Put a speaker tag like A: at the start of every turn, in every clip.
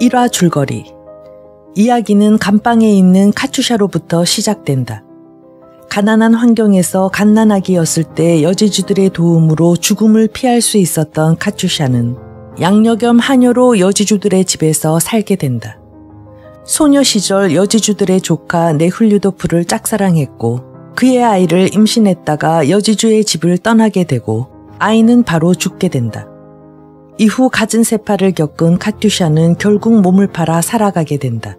A: 1화 줄거리. 이야기는 감방에 있는 카투샤로부터 시작된다. 가난한 환경에서 갓난아기였을 때 여지주들의 도움으로 죽음을 피할 수 있었던 카투샤는 양녀 겸 하녀로 여지주들의 집에서 살게 된다. 소녀 시절 여지주들의 조카 네훌류도프를 짝사랑했고 그의 아이를 임신했다가 여지주의 집을 떠나게 되고 아이는 바로 죽게 된다. 이후 갖은 세파를 겪은 카투샤는 결국 몸을 팔아 살아가게 된다.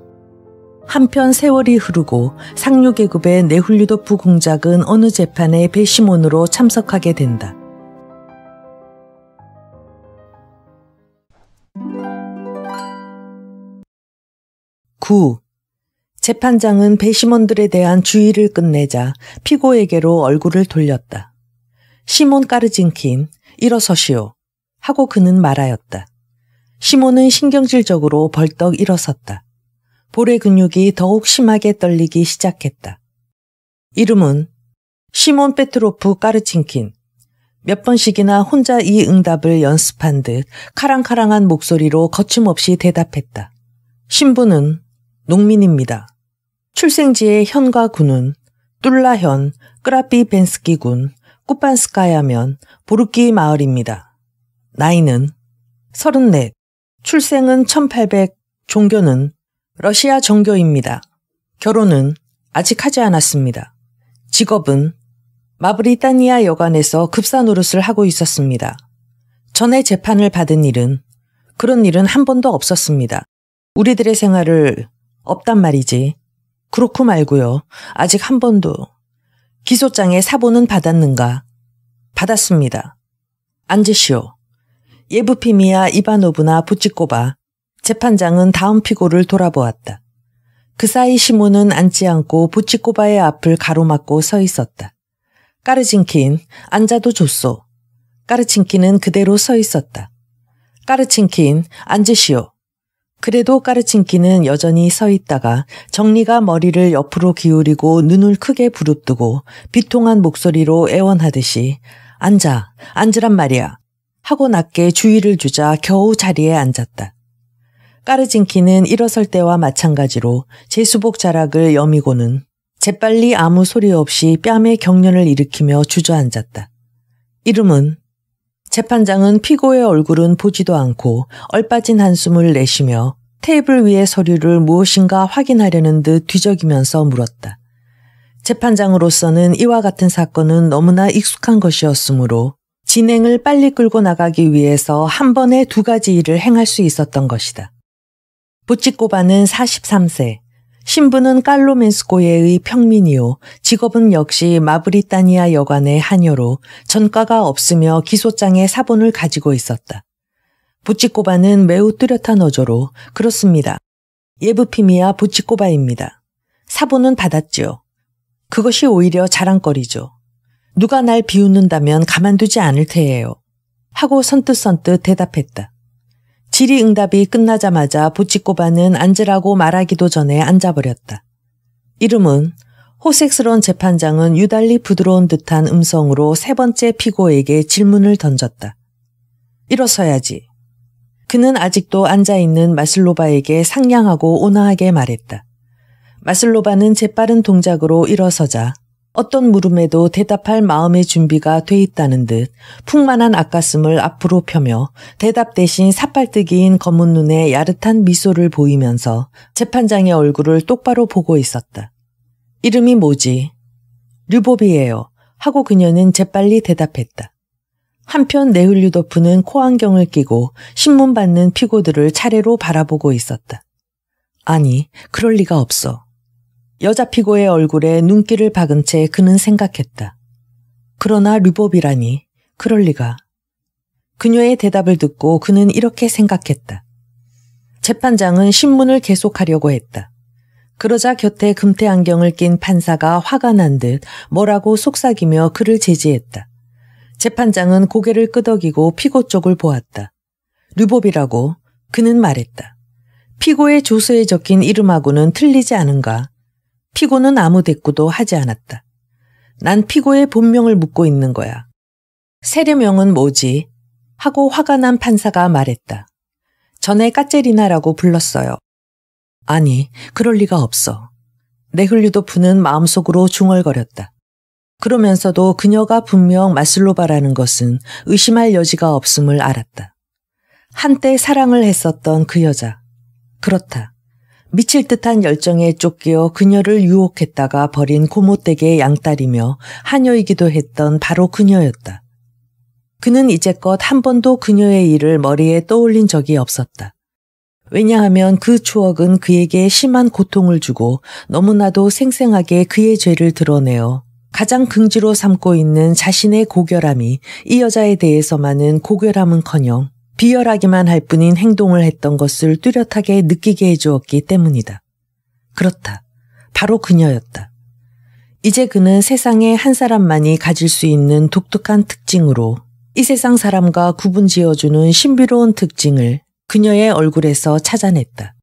A: 한편 세월이 흐르고 상류계급의 네훌류도프 공작은 어느 재판에 배심원으로 참석하게 된다. 구 재판장은 배심원들에 대한 주의를 끝내자 피고에게로 얼굴을 돌렸다. 시몬 까르징킨, 일어서시오. 하고 그는 말하였다. 시몬은 신경질적으로 벌떡 일어섰다. 볼의 근육이 더욱 심하게 떨리기 시작했다. 이름은 시몬 페트로프 까르친킨. 몇 번씩이나 혼자 이 응답을 연습한 듯 카랑카랑한 목소리로 거침없이 대답했다. 신부는 농민입니다. 출생지의 현과 군은 뚫라현, 끄라피 벤스키 군, 꾸판스카야면 보르키 마을입니다. 나이는 34, 출생은 1800, 종교는 러시아 정교입니다. 결혼은 아직 하지 않았습니다. 직업은 마브리타니아 여관에서 급사 노릇을 하고 있었습니다. 전에 재판을 받은 일은 그런 일은 한 번도 없었습니다. 우리들의 생활을 없단 말이지. 그렇고 말고요. 아직 한 번도. 기소장에 사본은 받았는가? 받았습니다. 앉으시오. 예부피미야 이바노브나 부찌꼬바 재판장은 다음 피고를 돌아보았다. 그 사이 시몬은 앉지 않고 부찌꼬바의 앞을 가로막고 서 있었다. 까르친킨 앉아도 좋소. 까르친킨은 그대로 서 있었다. 까르친킨 앉으시오. 그래도 까르친킨은 여전히 서 있다가 정리가 머리를 옆으로 기울이고 눈을 크게 부릅뜨고 비통한 목소리로 애원하듯이 앉아, 앉으란 말이야. 하고 낮게 주의를 주자 겨우 자리에 앉았다. 까르징키는 일어설 때와 마찬가지로 제 수복 자락을 여미고는 재빨리 아무 소리 없이 뺨에 경련을 일으키며 주저앉았다. 이름은 재판장은 피고의 얼굴은 보지도 않고 얼빠진 한숨을 내쉬며 테이블 위의 서류를 무엇인가 확인하려는 듯 뒤적이면서 물었다. 재판장으로서는 이와 같은 사건은 너무나 익숙한 것이었으므로 진행을 빨리 끌고 나가기 위해서 한 번에 두 가지 일을 행할 수 있었던 것이다. 부찌꼬바는 43세, 신부는 깔로멘스코예의 평민이요, 직업은 역시 마브리타니아 여관의 하녀로 전과가 없으며 기소장에 사본을 가지고 있었다. 부찌꼬바는 매우 뚜렷한 어조로 그렇습니다. 예부피미야 부찌꼬바입니다. 사본은 받았지요. 그것이 오히려 자랑거리죠. 누가 날 비웃는다면 가만두지 않을 테예요. 하고 선뜻선뜻 대답했다. 질의응답이 끝나자마자 부찌꼬바는 앉으라고 말하기도 전에 앉아버렸다. 이름은 호색스러운 재판장은 유달리 부드러운 듯한 음성으로 세 번째 피고에게 질문을 던졌다. 일어서야지. 그는 아직도 앉아있는 마슬로바에게 상냥하고 온화하게 말했다. 마슬로바는 재빠른 동작으로 일어서자 어떤 물음에도 대답할 마음의 준비가 돼 있다는 듯 풍만한 아까슴을 앞으로 펴며 대답 대신 사팔뜨기인 검은 눈에 야릇한 미소를 보이면서 재판장의 얼굴을 똑바로 보고 있었다. 이름이 뭐지? 류보비예요. 하고 그녀는 재빨리 대답했다. 한편 네흘류도프는 코안경을 끼고 신문 받는 피고들을 차례로 바라보고 있었다. 아니, 그럴 리가 없어. 여자 피고의 얼굴에 눈길을 박은 채 그는 생각했다. 그러나 류법이라니 그럴 리가. 그녀의 대답을 듣고 그는 이렇게 생각했다. 재판장은 신문을 계속하려고 했다. 그러자 곁에 금태 안경을 낀 판사가 화가 난 듯 뭐라고 속삭이며 그를 제지했다. 재판장은 고개를 끄덕이고 피고 쪽을 보았다. 류법이라고 그는 말했다. 피고의 조서에 적힌 이름하고는 틀리지 않은가? 피고는 아무 대꾸도 하지 않았다. 난 피고의 본명을 묻고 있는 거야. 세례명은 뭐지? 하고 화가 난 판사가 말했다. 전에 까제리나라고 불렀어요. 아니, 그럴 리가 없어. 네흘류도프는 마음속으로 중얼거렸다. 그러면서도 그녀가 분명 마슬로바라는 것은 의심할 여지가 없음을 알았다. 한때 사랑을 했었던 그 여자. 그렇다. 미칠 듯한 열정에 쫓겨 그녀를 유혹했다가 버린 고모댁의 양딸이며 하녀이기도 했던 바로 그녀였다. 그는 이제껏 한 번도 그녀의 일을 머리에 떠올린 적이 없었다. 왜냐하면 그 추억은 그에게 심한 고통을 주고 너무나도 생생하게 그의 죄를 드러내어 가장 긍지로 삼고 있는 자신의 고결함이 이 여자에 대해서만은 고결함은커녕 비열하기만 할 뿐인 행동을 했던 것을 뚜렷하게 느끼게 해주었기 때문이다. 그렇다. 바로 그녀였다. 이제 그는 세상에 한 사람만이 가질 수 있는 독특한 특징으로 이 세상 사람과 구분 지어주는 신비로운 특징을 그녀의 얼굴에서 찾아냈다.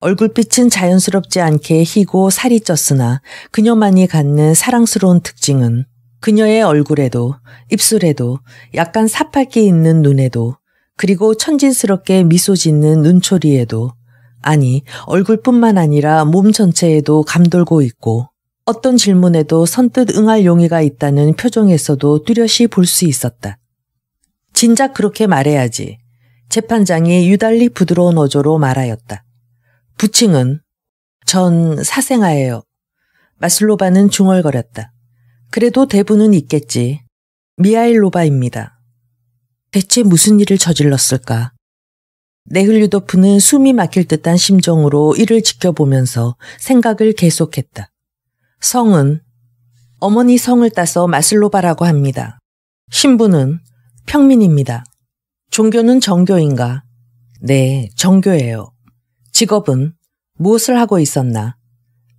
A: 얼굴빛은 자연스럽지 않게 희고 살이 쪘으나 그녀만이 갖는 사랑스러운 특징은 그녀의 얼굴에도 입술에도 약간 사팔기 있는 눈에도 그리고 천진스럽게 미소 짓는 눈초리에도 아니 얼굴뿐만 아니라 몸 전체에도 감돌고 있고 어떤 질문에도 선뜻 응할 용의가 있다는 표정에서도 뚜렷이 볼 수 있었다. 진작 그렇게 말해야지. 재판장이 유달리 부드러운 어조로 말하였다. 부칭은 전 사생아예요. 마슬로바는 중얼거렸다. 그래도 대부는 있겠지. 미하일로바입니다. 대체 무슨 일을 저질렀을까? 네흘류도프는 숨이 막힐 듯한 심정으로 이를 지켜보면서 생각을 계속했다. 성은 어머니 성을 따서 마슬로바라고 합니다. 신부는 평민입니다. 종교는 정교인가? 네, 정교예요. 직업은 무엇을 하고 있었나?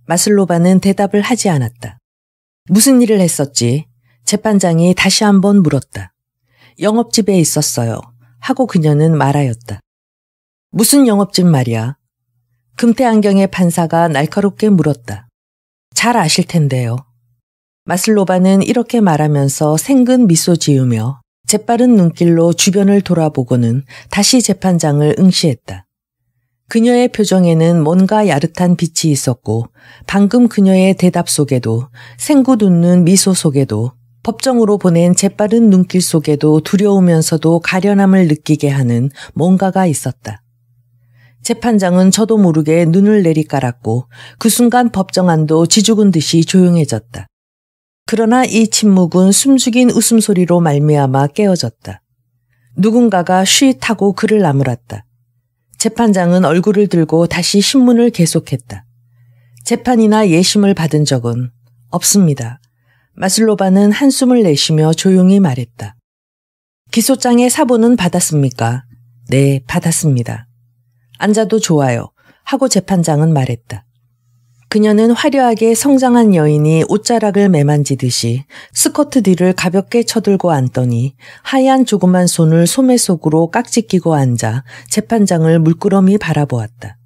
A: 마슬로바는 대답을 하지 않았다. 무슨 일을 했었지? 재판장이 다시 한번 물었다. 영업집에 있었어요. 하고 그녀는 말하였다. 무슨 영업집 말이야? 금태 안경의 판사가 날카롭게 물었다. 잘 아실 텐데요. 마슬로바는 이렇게 말하면서 생근 미소 지으며 재빠른 눈길로 주변을 돌아보고는 다시 재판장을 응시했다. 그녀의 표정에는 뭔가 야릇한 빛이 있었고 방금 그녀의 대답 속에도 생구 돋는 미소 속에도 법정으로 보낸 재빠른 눈길 속에도 두려우면서도 가련함을 느끼게 하는 뭔가가 있었다. 재판장은 저도 모르게 눈을 내리깔았고 그 순간 법정 안도 지죽은 듯이 조용해졌다. 그러나 이 침묵은 숨죽인 웃음소리로 말미암아 깨어졌다. 누군가가 쉬타고 그를 나무랐다. 재판장은 얼굴을 들고 다시 신문을 계속했다. 재판이나 예심을 받은 적은 없습니다. 마슬로바는 한숨을 내쉬며 조용히 말했다. 기소장의 사본은 받았습니까? 네, 받았습니다. 앉아도 좋아요. 하고 재판장은 말했다. 그녀는 화려하게 성장한 여인이 옷자락을 매만지듯이 스커트 뒤를 가볍게 쳐들고 앉더니 하얀 조그만 손을 소매 속으로 깍지 끼고 앉아 재판장을 물끄러미 바라보았다.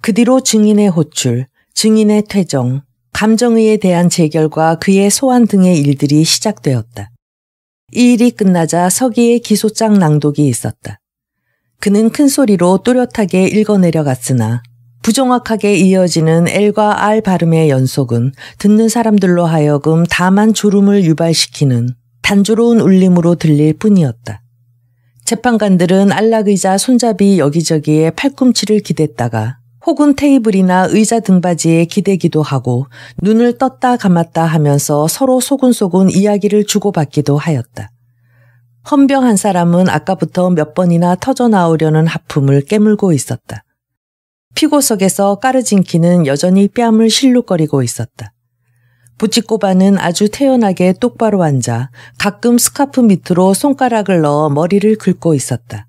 A: 그 뒤로 증인의 호출, 증인의 퇴정, 감정의에 대한 재결과 그의 소환 등의 일들이 시작되었다. 이 일이 끝나자 서기의 기소장 낭독이 있었다. 그는 큰 소리로 또렷하게 읽어내려갔으나 부정확하게 이어지는 L과 R 발음의 연속은 듣는 사람들로 하여금 다만 졸음을 유발시키는 단조로운 울림으로 들릴 뿐이었다. 재판관들은 안락의자 손잡이 여기저기에 팔꿈치를 기댔다가 혹은 테이블이나 의자 등받이에 기대기도 하고 눈을 떴다 감았다 하면서 서로 소근소근 이야기를 주고받기도 하였다. 헌병 한 사람은 아까부터 몇 번이나 터져 나오려는 하품을 깨물고 있었다. 피고석에서 까르진키는 여전히 뺨을 실룩거리고 있었다. 부치꼬바는 아주 태연하게 똑바로 앉아 가끔 스카프 밑으로 손가락을 넣어 머리를 긁고 있었다.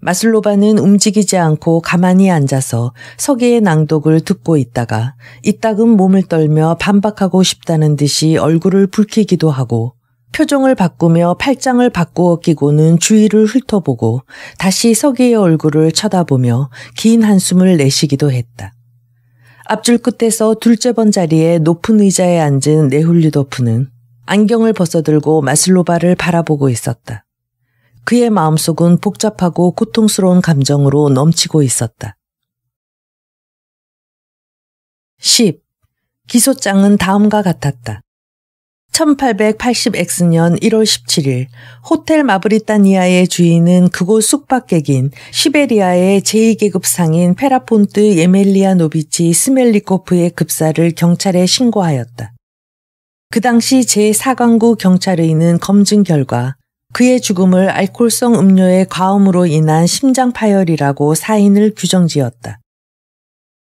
A: 마슬로바는 움직이지 않고 가만히 앉아서 서기의 낭독을 듣고 있다가 이따금 몸을 떨며 반박하고 싶다는 듯이 얼굴을 붉히기도 하고 표정을 바꾸며 팔짱을 바꾸어 끼고는 주위를 훑어보고 다시 서기의 얼굴을 쳐다보며 긴 한숨을 내쉬기도 했다. 앞줄 끝에서 둘째 번 자리에 높은 의자에 앉은 네흘류도프는 안경을 벗어들고 마슬로바를 바라보고 있었다. 그의 마음속은 복잡하고 고통스러운 감정으로 넘치고 있었다. 10. 기소장은 다음과 같았다. 1880X년 1월 17일 호텔 마브리타니아의 주인은 그곳 숙박객인 시베리아의 제2계급 상인 페라폰트 예멜리아 노비치 스멜리코프의 급사를 경찰에 신고하였다. 그 당시 제4강구 경찰의는 검증 결과 그의 죽음을 알코올성 음료의 과음으로 인한 심장 파열이라고 사인을 규정지었다.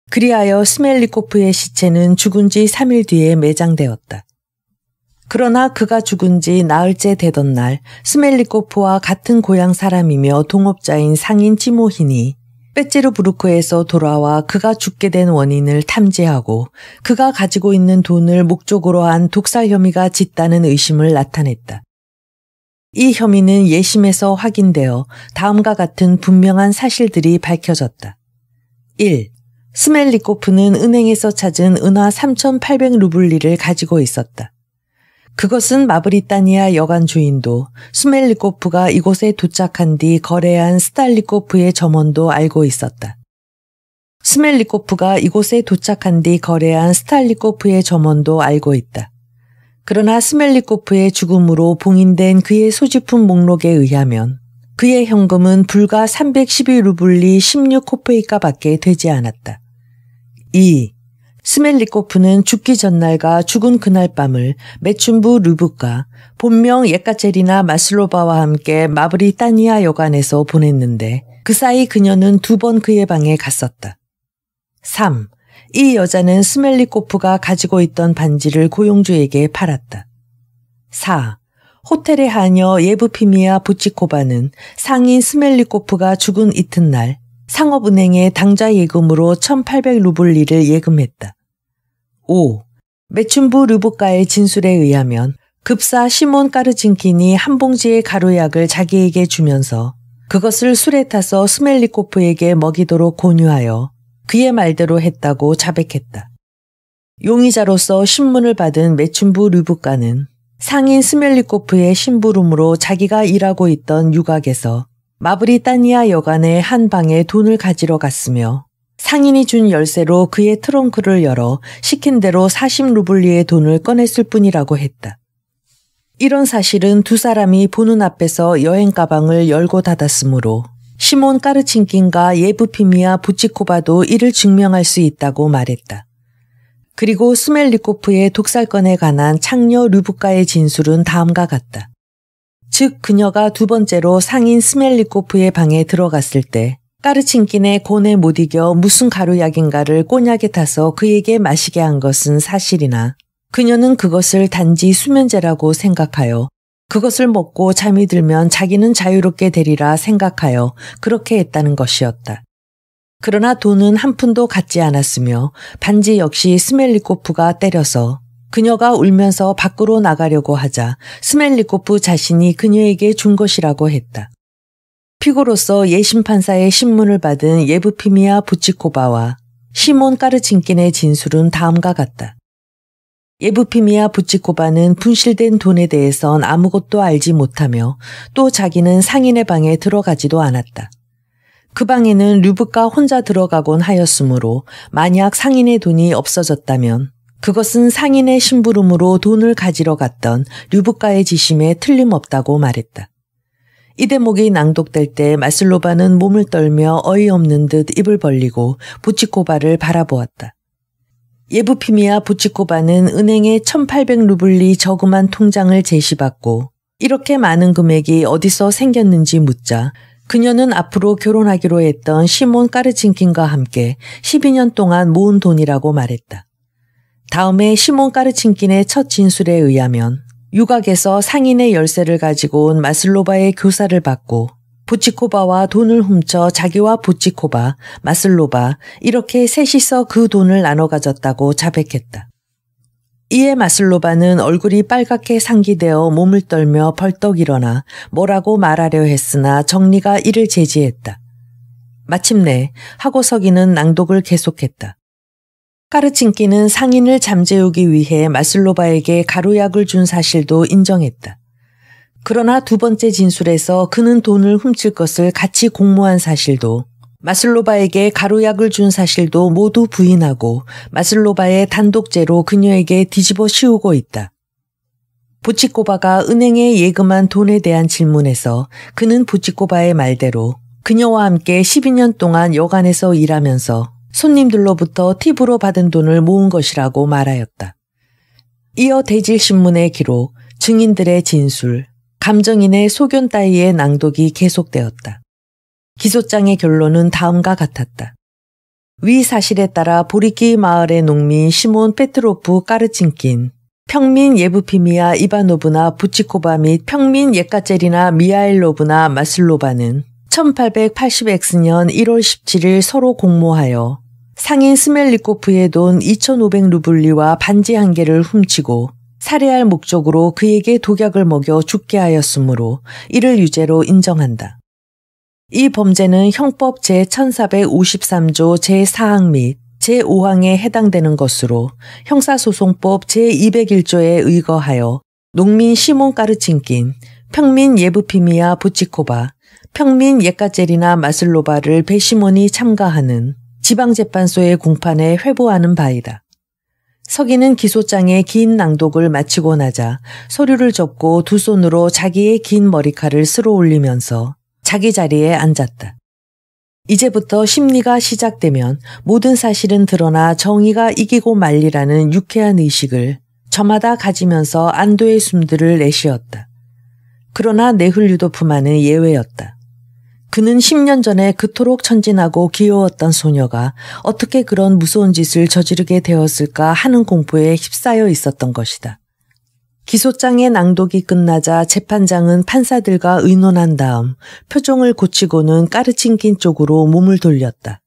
A: 그리하여 스멜리코프의 시체는 죽은 지 3일 뒤에 매장되었다. 그러나 그가 죽은 지 나흘째 되던 날 스멜리코프와 같은 고향 사람이며 동업자인 상인 찌모힌이 빼제르부르크에서 돌아와 그가 죽게 된 원인을 탐지하고 그가 가지고 있는 돈을 목적으로 한 독살 혐의가 짙다는 의심을 나타냈다. 이 혐의는 예심에서 확인되어 다음과 같은 분명한 사실들이 밝혀졌다. 1. 스멜리코프는 은행에서 찾은 은화 3,800루블리를 가지고 있었다. 그것은 마브리타니아 여관 주인도 스멜리코프가 이곳에 도착한 뒤 거래한 스탈리코프의 점원도 알고 있었다. 스멜리코프가 이곳에 도착한 뒤 거래한 스탈리코프의 점원도 알고 있다. 그러나 스멜리코프의 죽음으로 봉인된 그의 소지품 목록에 의하면 그의 현금은 불과 312루블리 16코페이카밖에 되지 않았다. 2. 스멜리코프는 죽기 전날과 죽은 그날 밤을 매춘부 루브카, 본명 예카체리나 마슬로바와 함께 마브리타니아 여관에서 보냈는데 그 사이 그녀는 두 번 그의 방에 갔었다. 3. 이 여자는 스멜리코프가 가지고 있던 반지를 고용주에게 팔았다. 4. 호텔의 하녀 예브피미아 부치코바는 상인 스멜리코프가 죽은 이튿날 상업은행에 당좌 예금으로 1800루블리를 예금했다. 5. 매춘부 르보카의 진술에 의하면 급사 시몬 까르진킨이 한 봉지의 가루약을 자기에게 주면서 그것을 술에 타서 스멜리코프에게 먹이도록 권유하여 그의 말대로 했다고 자백했다. 용의자로서 신문을 받은 매춘부 르부카는 상인 스멜리코프의 심부름으로 자기가 일하고 있던 유곽에서 마브리타니아 여관의 한 방에 돈을 가지러 갔으며 상인이 준 열쇠로 그의 트렁크를 열어 시킨 대로 40루블리의 돈을 꺼냈을 뿐이라고 했다. 이런 사실은 두 사람이 보는 앞에서 여행 가방을 열고 닫았으므로 시몬 까르친킨과 예부피미아 부치코바도 이를 증명할 수 있다고 말했다. 그리고 스멜리코프의 독살건에 관한 창녀 르부카의 진술은 다음과 같다. 즉 그녀가 두 번째로 상인 스멜리코프의 방에 들어갔을 때 까르친킨의 곤에 못 이겨 무슨 가루약인가를 꼬냑에 타서 그에게 마시게 한 것은 사실이나 그녀는 그것을 단지 수면제라고 생각하여 그것을 먹고 잠이 들면 자기는 자유롭게 되리라 생각하여 그렇게 했다는 것이었다. 그러나 돈은 한 푼도 갖지 않았으며 반지 역시 스멜리코프가 때려서 그녀가 울면서 밖으로 나가려고 하자 스멜리코프 자신이 그녀에게 준 것이라고 했다. 피고로서 예심판사의 신문을 받은 예브피미아 부치코바와 시몬 까르친킨의 진술은 다음과 같다. 예브피미아 부치코바는 분실된 돈에 대해선 아무것도 알지 못하며 또 자기는 상인의 방에 들어가지도 않았다. 그 방에는 류브가 혼자 들어가곤 하였으므로 만약 상인의 돈이 없어졌다면 그것은 상인의 심부름으로 돈을 가지러 갔던 류브가의 지심에 틀림없다고 말했다. 이 대목이 낭독될 때 마슬로바는 몸을 떨며 어이없는 듯 입을 벌리고 부치코바를 바라보았다. 예부피미아 부치코바는 은행에 1800루블리 저금한 통장을 제시받고 이렇게 많은 금액이 어디서 생겼는지 묻자 그녀는 앞으로 결혼하기로 했던 시몬 까르친킨과 함께 12년 동안 모은 돈이라고 말했다. 다음에 시몬 까르친킨의 첫 진술에 의하면 유곽에서 상인의 열쇠를 가지고 온 마슬로바의 교사를 받고 부치코바와 돈을 훔쳐 자기와 부치코바, 마슬로바 이렇게 셋이서 그 돈을 나눠 가졌다고 자백했다. 이에 마슬로바는 얼굴이 빨갛게 상기되어 몸을 떨며 벌떡 일어나 뭐라고 말하려 했으나 정리가 이를 제지했다. 마침내 하고서기는 낭독을 계속했다. 까르친키는 상인을 잠재우기 위해 마슬로바에게 가루약을 준 사실도 인정했다. 그러나 두 번째 진술에서 그는 돈을 훔칠 것을 같이 공모한 사실도 마슬로바에게 가루약을 준 사실도 모두 부인하고 마슬로바의 단독죄로 그녀에게 뒤집어 씌우고 있다. 부치코바가 은행에 예금한 돈에 대한 질문에서 그는 부치코바의 말대로 그녀와 함께 12년 동안 여관에서 일하면서 손님들로부터 팁으로 받은 돈을 모은 것이라고 말하였다. 이어 대질신문의 기록, 증인들의 진술, 감정인의 소견 따위의 낭독이 계속되었다. 기소장의 결론은 다음과 같았다. 위 사실에 따라 보리키 마을의 농민 시몬 페트로프 까르친킨, 평민 예부피미아 이바노브나 부치코바 및 평민 예카제리나 미하일로브나 마슬로바는 1880X년 1월 17일 서로 공모하여 상인 스멜리코프의 돈 2,500루블리와 반지 한 개를 훔치고 살해할 목적으로 그에게 독약을 먹여 죽게 하였으므로 이를 유죄로 인정한다. 이 범죄는 형법 제1453조 제4항 및 제5항에 해당되는 것으로 형사소송법 제201조에 의거하여 농민 시몬 까르친킨, 평민 예부피미아 부치코바, 평민 예카제리나 마슬로바를 배시몬이 참가하는 지방재판소의 공판에 회부하는 바이다. 서기는 기소장의 긴 낭독을 마치고 나자 서류를 접고 두 손으로 자기의 긴 머리칼을 쓸어 올리면서 자기 자리에 앉았다. 이제부터 심리가 시작되면 모든 사실은 드러나 정의가 이기고 말리라는 유쾌한 의식을 저마다 가지면서 안도의 숨들을 내쉬었다. 그러나 네흘류도프만은 예외였다. 그는 10년 전에 그토록 천진하고 귀여웠던 소녀가 어떻게 그런 무서운 짓을 저지르게 되었을까 하는 공포에 휩싸여 있었던 것이다. 기소장의 낭독이 끝나자 재판장은 판사들과 의논한 다음 표정을 고치고는 까르친킨 쪽으로 몸을 돌렸다.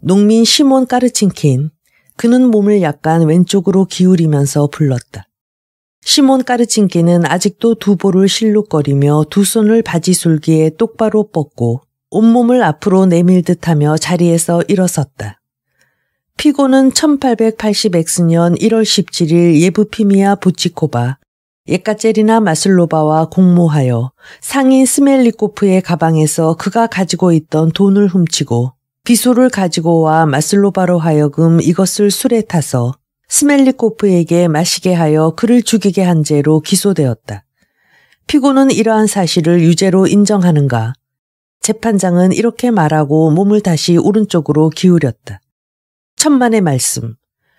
A: 농민 시몬 까르친킨, 그는 몸을 약간 왼쪽으로 기울이면서 불렀다. 시몬 까르친키는 아직도 두 볼을 실룩거리며 두 손을 바지 솔기에 똑바로 뻗고 온몸을 앞으로 내밀듯 하며 자리에서 일어섰다. 피고는 1880X년 1월 17일 예부피미아 부치코바, 예카제리나 마슬로바와 공모하여 상인 스멜리코프의 가방에서 그가 가지고 있던 돈을 훔치고 비소를 가지고 와 마슬로바로 하여금 이것을 술에 타서 스멜리코프에게 마시게 하여 그를 죽이게 한 죄로 기소되었다. 피고는 이러한 사실을 유죄로 인정하는가? 재판장은 이렇게 말하고 몸을 다시 오른쪽으로 기울였다. 천만의 말씀.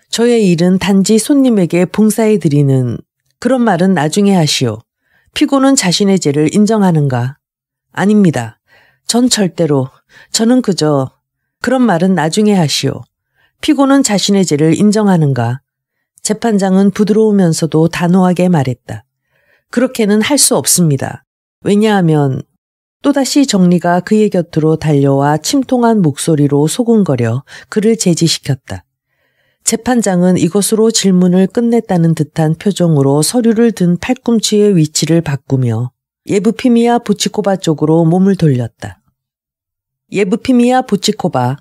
A: 저의 일은 단지 손님에게 봉사해 드리는 그런 말은 나중에 하시오. 피고는 자신의 죄를 인정하는가? 아닙니다. 전 절대로, 저는 그저 그런 말은 나중에 하시오. 피고는 자신의 죄를 인정하는가? 재판장은 부드러우면서도 단호하게 말했다. 그렇게는 할 수 없습니다. 왜냐하면 또다시 정리가 그의 곁으로 달려와 침통한 목소리로 소근거려 그를 제지시켰다. 재판장은 이것으로 질문을 끝냈다는 듯한 표정으로 서류를 든 팔꿈치의 위치를 바꾸며 예부피미아 부치코바 쪽으로 몸을 돌렸다. 예부피미아 부치코바,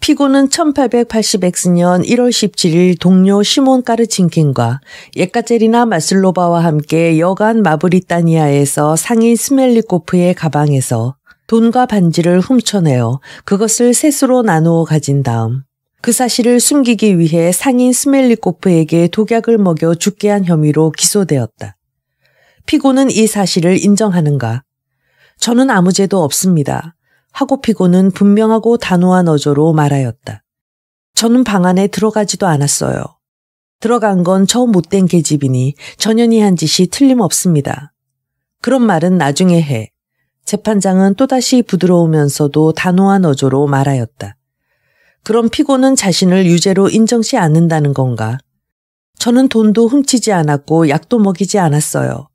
A: 피고는 1880X년 1월 17일 동료 시몬 까르친킨과 예카제리나 마슬로바와 함께 여간 마브리타니아에서 상인 스멜리코프의 가방에서 돈과 반지를 훔쳐내어 그것을 셋으로 나누어 가진 다음 그 사실을 숨기기 위해 상인 스멜리코프에게 독약을 먹여 죽게 한 혐의로 기소되었다. 피고는 이 사실을 인정하는가? 저는 아무 죄도 없습니다. 하고 피고는 분명하고 단호한 어조로 말하였다. 저는 방 안에 들어가지도 않았어요. 들어간 건 저 못된 계집이니 전현이 한 짓이 틀림없습니다. 그런 말은 나중에 해. 재판장은 또다시 부드러우면서도 단호한 어조로 말하였다. 그럼 피고는 자신을 유죄로 인정시 않는다는 건가? 저는 돈도 훔치지 않았고 약도 먹이지 않았어요.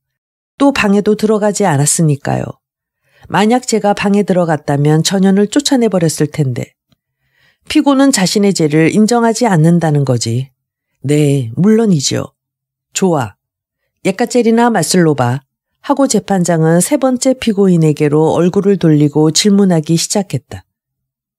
A: 또 방에도 들어가지 않았으니까요. 만약 제가 방에 들어갔다면 전현을 쫓아내 버렸을 텐데. 피고는 자신의 죄를 인정하지 않는다는 거지. 네, 물론이죠. 좋아. 예카제리나 마슬로바. 하고 재판장은 세 번째 피고인에게로 얼굴을 돌리고 질문하기 시작했다.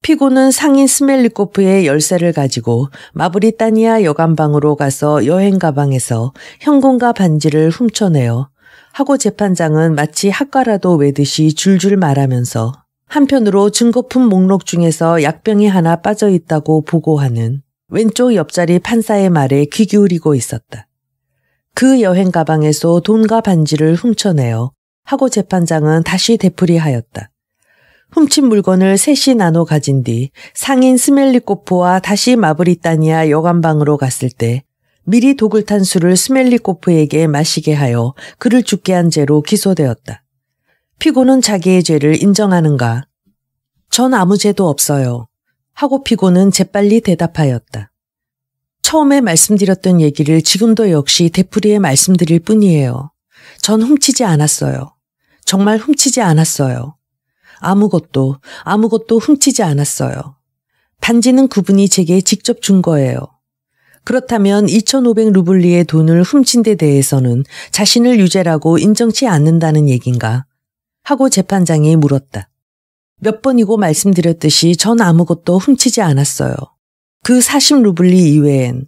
A: 피고는 상인 스멜리코프의 열쇠를 가지고 마브리타니아 여관방으로 가서 여행 가방에서 현금과 반지를 훔쳐내어 하고 재판장은 마치 학과라도 외듯이 줄줄 말하면서 한편으로 증거품 목록 중에서 약병이 하나 빠져 있다고 보고하는 왼쪽 옆자리 판사의 말에 귀 기울이고 있었다. 그 여행 가방에서 돈과 반지를 훔쳐내어 하고 재판장은 다시 되풀이하였다. 훔친 물건을 셋이 나눠 가진 뒤 상인 스멜리코프와 다시 마브리타니아 여관방으로 갔을 때 미리 독을 탄 술을 스멜리코프에게 마시게 하여 그를 죽게 한 죄로 기소되었다. 피고는 자기의 죄를 인정하는가? 전 아무 죄도 없어요. 하고 피고는 재빨리 대답하였다. 처음에 말씀드렸던 얘기를 지금도 역시 되풀이에 말씀드릴 뿐이에요. 전 훔치지 않았어요. 정말 훔치지 않았어요. 아무것도, 아무것도 훔치지 않았어요. 반지는 그분이 제게 직접 준 거예요. 그렇다면 2,500 루블리의 돈을 훔친 데 대해서는 자신을 유죄라고 인정치 않는다는 얘긴가? 하고 재판장이 물었다. 몇 번이고 말씀드렸듯이 전 아무것도 훔치지 않았어요. 그 40루블리 이외엔.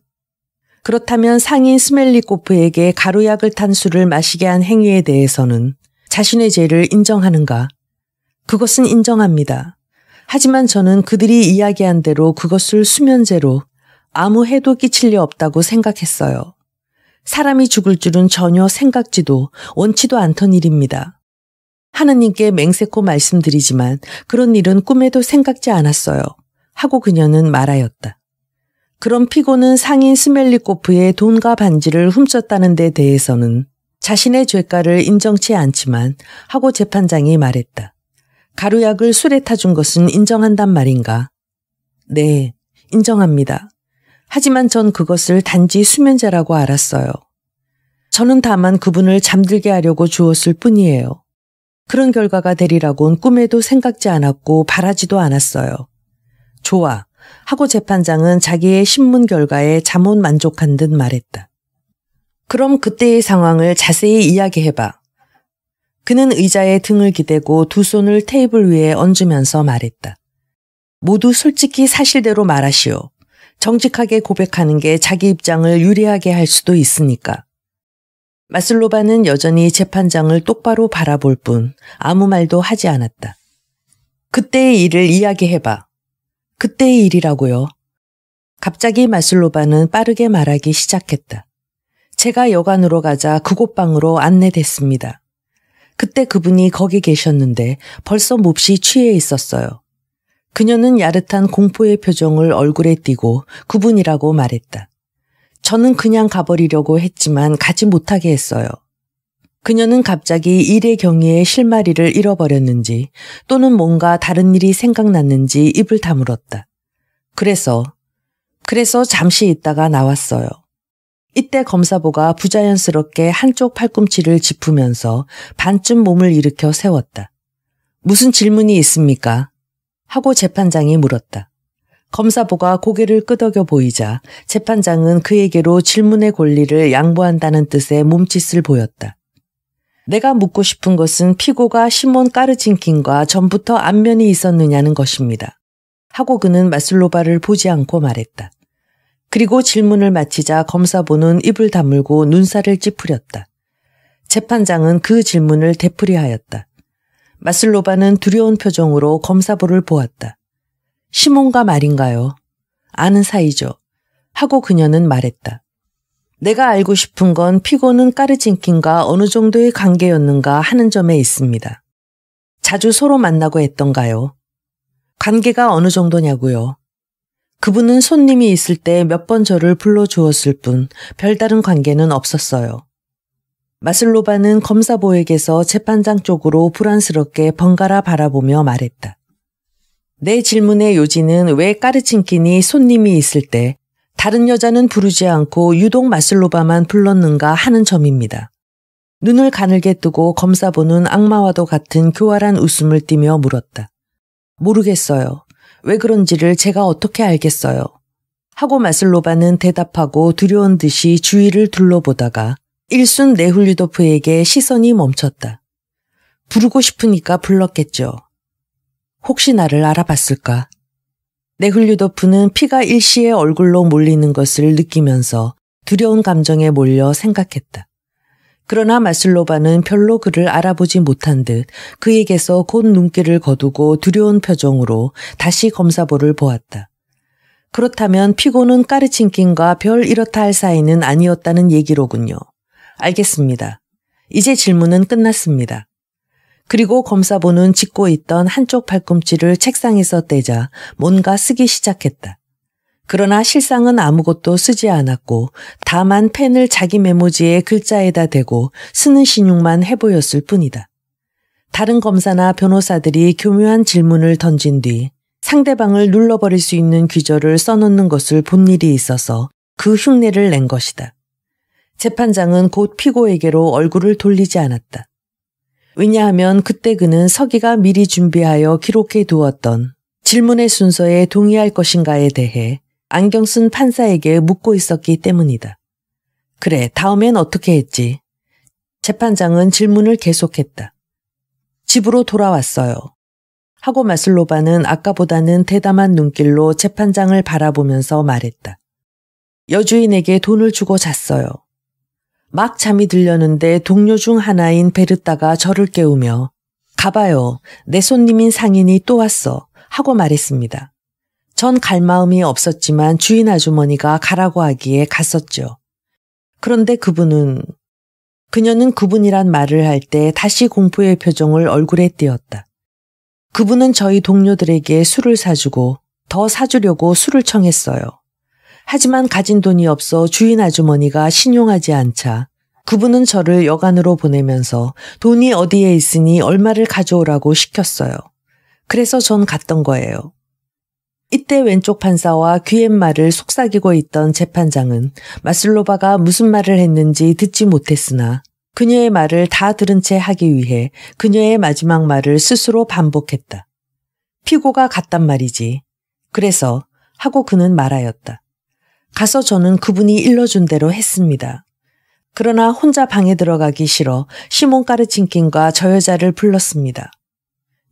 A: 그렇다면 상인 스멜리코프에게 가루약을 탄 술을 마시게 한 행위에 대해서는 자신의 죄를 인정하는가? 그것은 인정합니다. 하지만 저는 그들이 이야기한 대로 그것을 수면제로 아무 해도 끼칠 리 없다고 생각했어요. 사람이 죽을 줄은 전혀 생각지도 원치도 않던 일입니다. 하느님께 맹세코 말씀드리지만 그런 일은 꿈에도 생각지 않았어요. 하고 그녀는 말하였다. 그럼 피고는 상인 스멜리코프의 돈과 반지를 훔쳤다는 데 대해서는 자신의 죄가를 인정치 않지만 하고 재판장이 말했다. 가루약을 술에 타준 것은 인정한단 말인가? 네, 인정합니다. 하지만 전 그것을 단지 수면제라고 알았어요. 저는 다만 그분을 잠들게 하려고 주었을 뿐이에요. 그런 결과가 되리라곤 꿈에도 생각지 않았고 바라지도 않았어요. 좋아. 하고 재판장은 자기의 신문 결과에 잠못 만족한 듯 말했다. 그럼 그때의 상황을 자세히 이야기해봐. 그는 의자에 등을 기대고 두 손을 테이블 위에 얹으면서 말했다. 모두 솔직히 사실대로 말하시오. 정직하게 고백하는 게 자기 입장을 유리하게 할 수도 있으니까. 마슬로바는 여전히 재판장을 똑바로 바라볼 뿐 아무 말도 하지 않았다. 그때의 일을 이야기해봐. 그때의 일이라고요. 갑자기 마슬로바는 빠르게 말하기 시작했다. 제가 여관으로 가자 그곳 방으로 안내됐습니다. 그때 그분이 거기 계셨는데 벌써 몹시 취해 있었어요. 그녀는 야릇한 공포의 표정을 얼굴에 띠고 그분이라고 말했다. 저는 그냥 가버리려고 했지만 가지 못하게 했어요. 그녀는 갑자기 일의 경위에 실마리를 잃어버렸는지 또는 뭔가 다른 일이 생각났는지 입을 다물었다. 그래서, 그래서 잠시 있다가 나왔어요. 이때 검사보가 부자연스럽게 한쪽 팔꿈치를 짚으면서 반쯤 몸을 일으켜 세웠다. 무슨 질문이 있습니까? 하고 재판장이 물었다. 검사보가 고개를 끄덕여 보이자 재판장은 그에게로 질문의 권리를 양보한다는 뜻의 몸짓을 보였다. 내가 묻고 싶은 것은 피고가 시몬 까르친킨과 전부터 안면이 있었느냐는 것입니다. 하고 그는 마슬로바를 보지 않고 말했다. 그리고 질문을 마치자 검사보는 입을 다물고 눈살을 찌푸렸다. 재판장은 그 질문을 되풀이하였다. 마슬로바는 두려운 표정으로 검사부를 보았다. 시몬과 말인가요? 아는 사이죠. 하고 그녀는 말했다. 내가 알고 싶은 건 피고는 까르친킨과 어느 정도의 관계였는가 하는 점에 있습니다. 자주 서로 만나고 했던가요? 관계가 어느 정도냐고요? 그분은 손님이 있을 때 몇 번 저를 불러주었을 뿐 별다른 관계는 없었어요. 마슬로바는 검사보에게서 재판장 쪽으로 불안스럽게 번갈아 바라보며 말했다. 내 질문의 요지는 왜 까르친킨이 손님이 있을 때 다른 여자는 부르지 않고 유독 마슬로바만 불렀는가 하는 점입니다. 눈을 가늘게 뜨고 검사보는 악마와도 같은 교활한 웃음을 띠며 물었다. 모르겠어요. 왜 그런지를 제가 어떻게 알겠어요. 하고 마슬로바는 대답하고 두려운 듯이 주위를 둘러보다가 일순 네훌리도프에게 시선이 멈췄다. 부르고 싶으니까 불렀겠죠. 혹시 나를 알아봤을까? 네훌리도프는 피가 일시에 얼굴로 몰리는 것을 느끼면서 두려운 감정에 몰려 생각했다. 그러나 마슬로바는 별로 그를 알아보지 못한 듯 그에게서 곧 눈길을 거두고 두려운 표정으로 다시 검사보를 보았다. 그렇다면 피고는 까르친킨과 별 이렇다 할 사이는 아니었다는 얘기로군요. 알겠습니다. 이제 질문은 끝났습니다. 그리고 검사보는 짚고 있던 한쪽 팔꿈치를 책상에서 떼자 뭔가 쓰기 시작했다. 그러나 실상은 아무것도 쓰지 않았고 다만 펜을 자기 메모지에 글자에다 대고 쓰는 신용만 해보였을 뿐이다. 다른 검사나 변호사들이 교묘한 질문을 던진 뒤 상대방을 눌러버릴 수 있는 귀절을 써놓는 것을 본 일이 있어서 그 흉내를 낸 것이다. 재판장은 곧 피고에게로 얼굴을 돌리지 않았다. 왜냐하면 그때 그는 서기가 미리 준비하여 기록해 두었던 질문의 순서에 동의할 것인가에 대해 안경 쓴 판사에게 묻고 있었기 때문이다. 그래, 다음엔 어떻게 했지? 재판장은 질문을 계속했다. 집으로 돌아왔어요. 하고 마슬로바는 아까보다는 대담한 눈길로 재판장을 바라보면서 말했다. 여주인에게 돈을 주고 잤어요. 막 잠이 들려는데 동료 중 하나인 베르따가 저를 깨우며 가봐요. 내 손님인 상인이 또 왔어. 하고 말했습니다. 전 갈 마음이 없었지만 주인 아주머니가 가라고 하기에 갔었죠. 그런데 그분은 그녀는 그분이란 말을 할 때 다시 공포의 표정을 얼굴에 띄었다. 그분은 저희 동료들에게 술을 사주고 더 사주려고 술을 청했어요. 하지만 가진 돈이 없어 주인 아주머니가 신용하지 않자 그분은 저를 여간으로 보내면서 돈이 어디에 있으니 얼마를 가져오라고 시켰어요. 그래서 전 갔던 거예요. 이때 왼쪽 판사와 귀앤말을 속삭이고 있던 재판장은 마슬로바가 무슨 말을 했는지 듣지 못했으나 그녀의 말을 다 들은 채 하기 위해 그녀의 마지막 말을 스스로 반복했다. 피고가 갔단 말이지. 그래서 하고 그는 말하였다. 가서 저는 그분이 일러준 대로 했습니다. 그러나 혼자 방에 들어가기 싫어 시몬 까르친킨과 저 여자를 불렀습니다.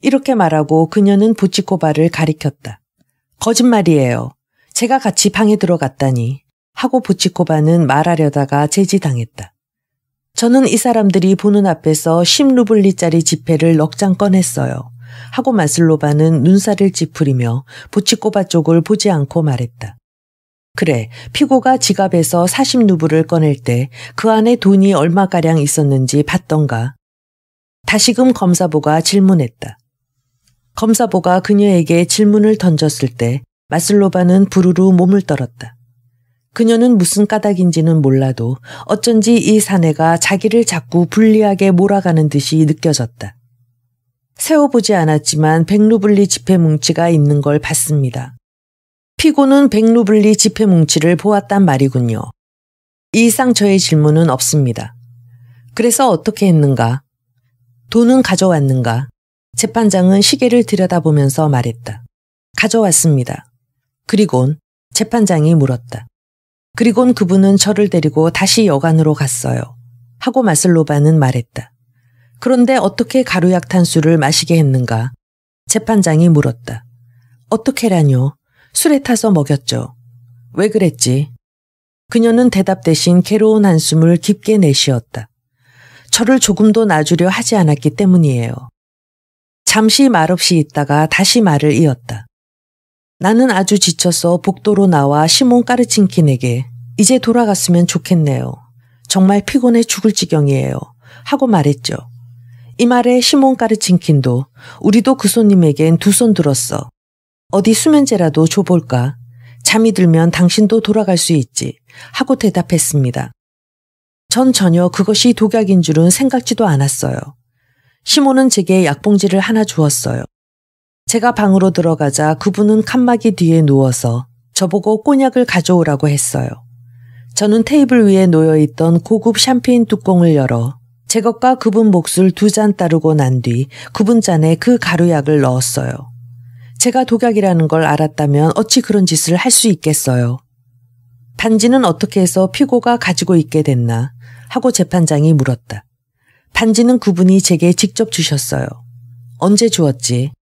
A: 이렇게 말하고 그녀는 부치코바를 가리켰다. 거짓말이에요. 제가 같이 방에 들어갔다니. 하고 부치코바는 말하려다가 제지당했다. 저는 이 사람들이 보는 앞에서 10루블리짜리 지폐를 넉 장 꺼냈어요. 하고 마슬로바는 눈살을 찌푸리며 부치코바 쪽을 보지 않고 말했다. 그래, 피고가 지갑에서 40누브를 꺼낼 때 그 안에 돈이 얼마가량 있었는지 봤던가. 다시금 검사보가 질문했다. 검사보가 그녀에게 질문을 던졌을 때 마슬로바는 부르르 몸을 떨었다. 그녀는 무슨 까닭인지는 몰라도 어쩐지 이 사내가 자기를 자꾸 불리하게 몰아가는 듯이 느껴졌다. 세워보지 않았지만 백루블리 지폐 뭉치가 있는 걸 봤습니다. 피고는 백루블리 지폐 뭉치를 보았단 말이군요. 이 이상 저의 질문은 없습니다. 그래서 어떻게 했는가? 돈은 가져왔는가? 재판장은 시계를 들여다보면서 말했다. 가져왔습니다. 그리곤 재판장이 물었다. 그리곤 그분은 저를 데리고 다시 여관으로 갔어요. 하고 마슬로바는 말했다. 그런데 어떻게 가루약 탄수를 마시게 했는가? 재판장이 물었다. 어떻게라뇨? 술에 타서 먹였죠. 왜 그랬지? 그녀는 대답 대신 괴로운 한숨을 깊게 내쉬었다. 저를 조금도 놔주려 하지 않았기 때문이에요. 잠시 말없이 있다가 다시 말을 이었다. 나는 아주 지쳐서 복도로 나와 시몬 까르친킨에게 이제 돌아갔으면 좋겠네요. 정말 피곤해 죽을 지경이에요. 하고 말했죠. 이 말에 시몬 까르친킨도 우리도 그 손님에겐 두 손 들었어. 어디 수면제라도 줘볼까? 잠이 들면 당신도 돌아갈 수 있지. 하고 대답했습니다. 전 전혀 그것이 독약인 줄은 생각지도 않았어요. 시몬은 제게 약봉지를 하나 주었어요. 제가 방으로 들어가자 그분은 칸막이 뒤에 누워서 저보고 꼬냑을 가져오라고 했어요. 저는 테이블 위에 놓여있던 고급 샴페인 뚜껑을 열어 제 것과 그분 몫을 두 잔 따르고 난 뒤 그분 잔에 그 가루약을 넣었어요. 제가 독약이라는 걸 알았다면 어찌 그런 짓을 할 수 있겠어요. 반지는 어떻게 해서 피고가 가지고 있게 됐나 하고 재판장이 물었다. 반지는 그분이 제게 직접 주셨어요. 언제 주었지?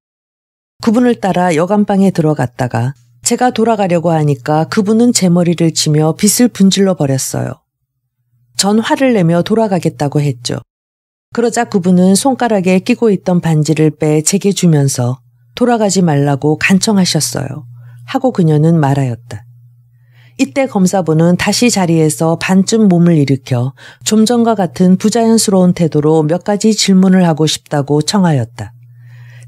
A: 그분을 따라 여간방에 들어갔다가 제가 돌아가려고 하니까 그분은 제 머리를 치며 빗을 분질러 버렸어요. 전 화를 내며 돌아가겠다고 했죠. 그러자 그분은 손가락에 끼고 있던 반지를 빼 제게 주면서 돌아가지 말라고 간청하셨어요. 하고 그녀는 말하였다. 이때 검사부는 다시 자리에서 반쯤 몸을 일으켜 좀 전과 같은 부자연스러운 태도로 몇 가지 질문을 하고 싶다고 청하였다.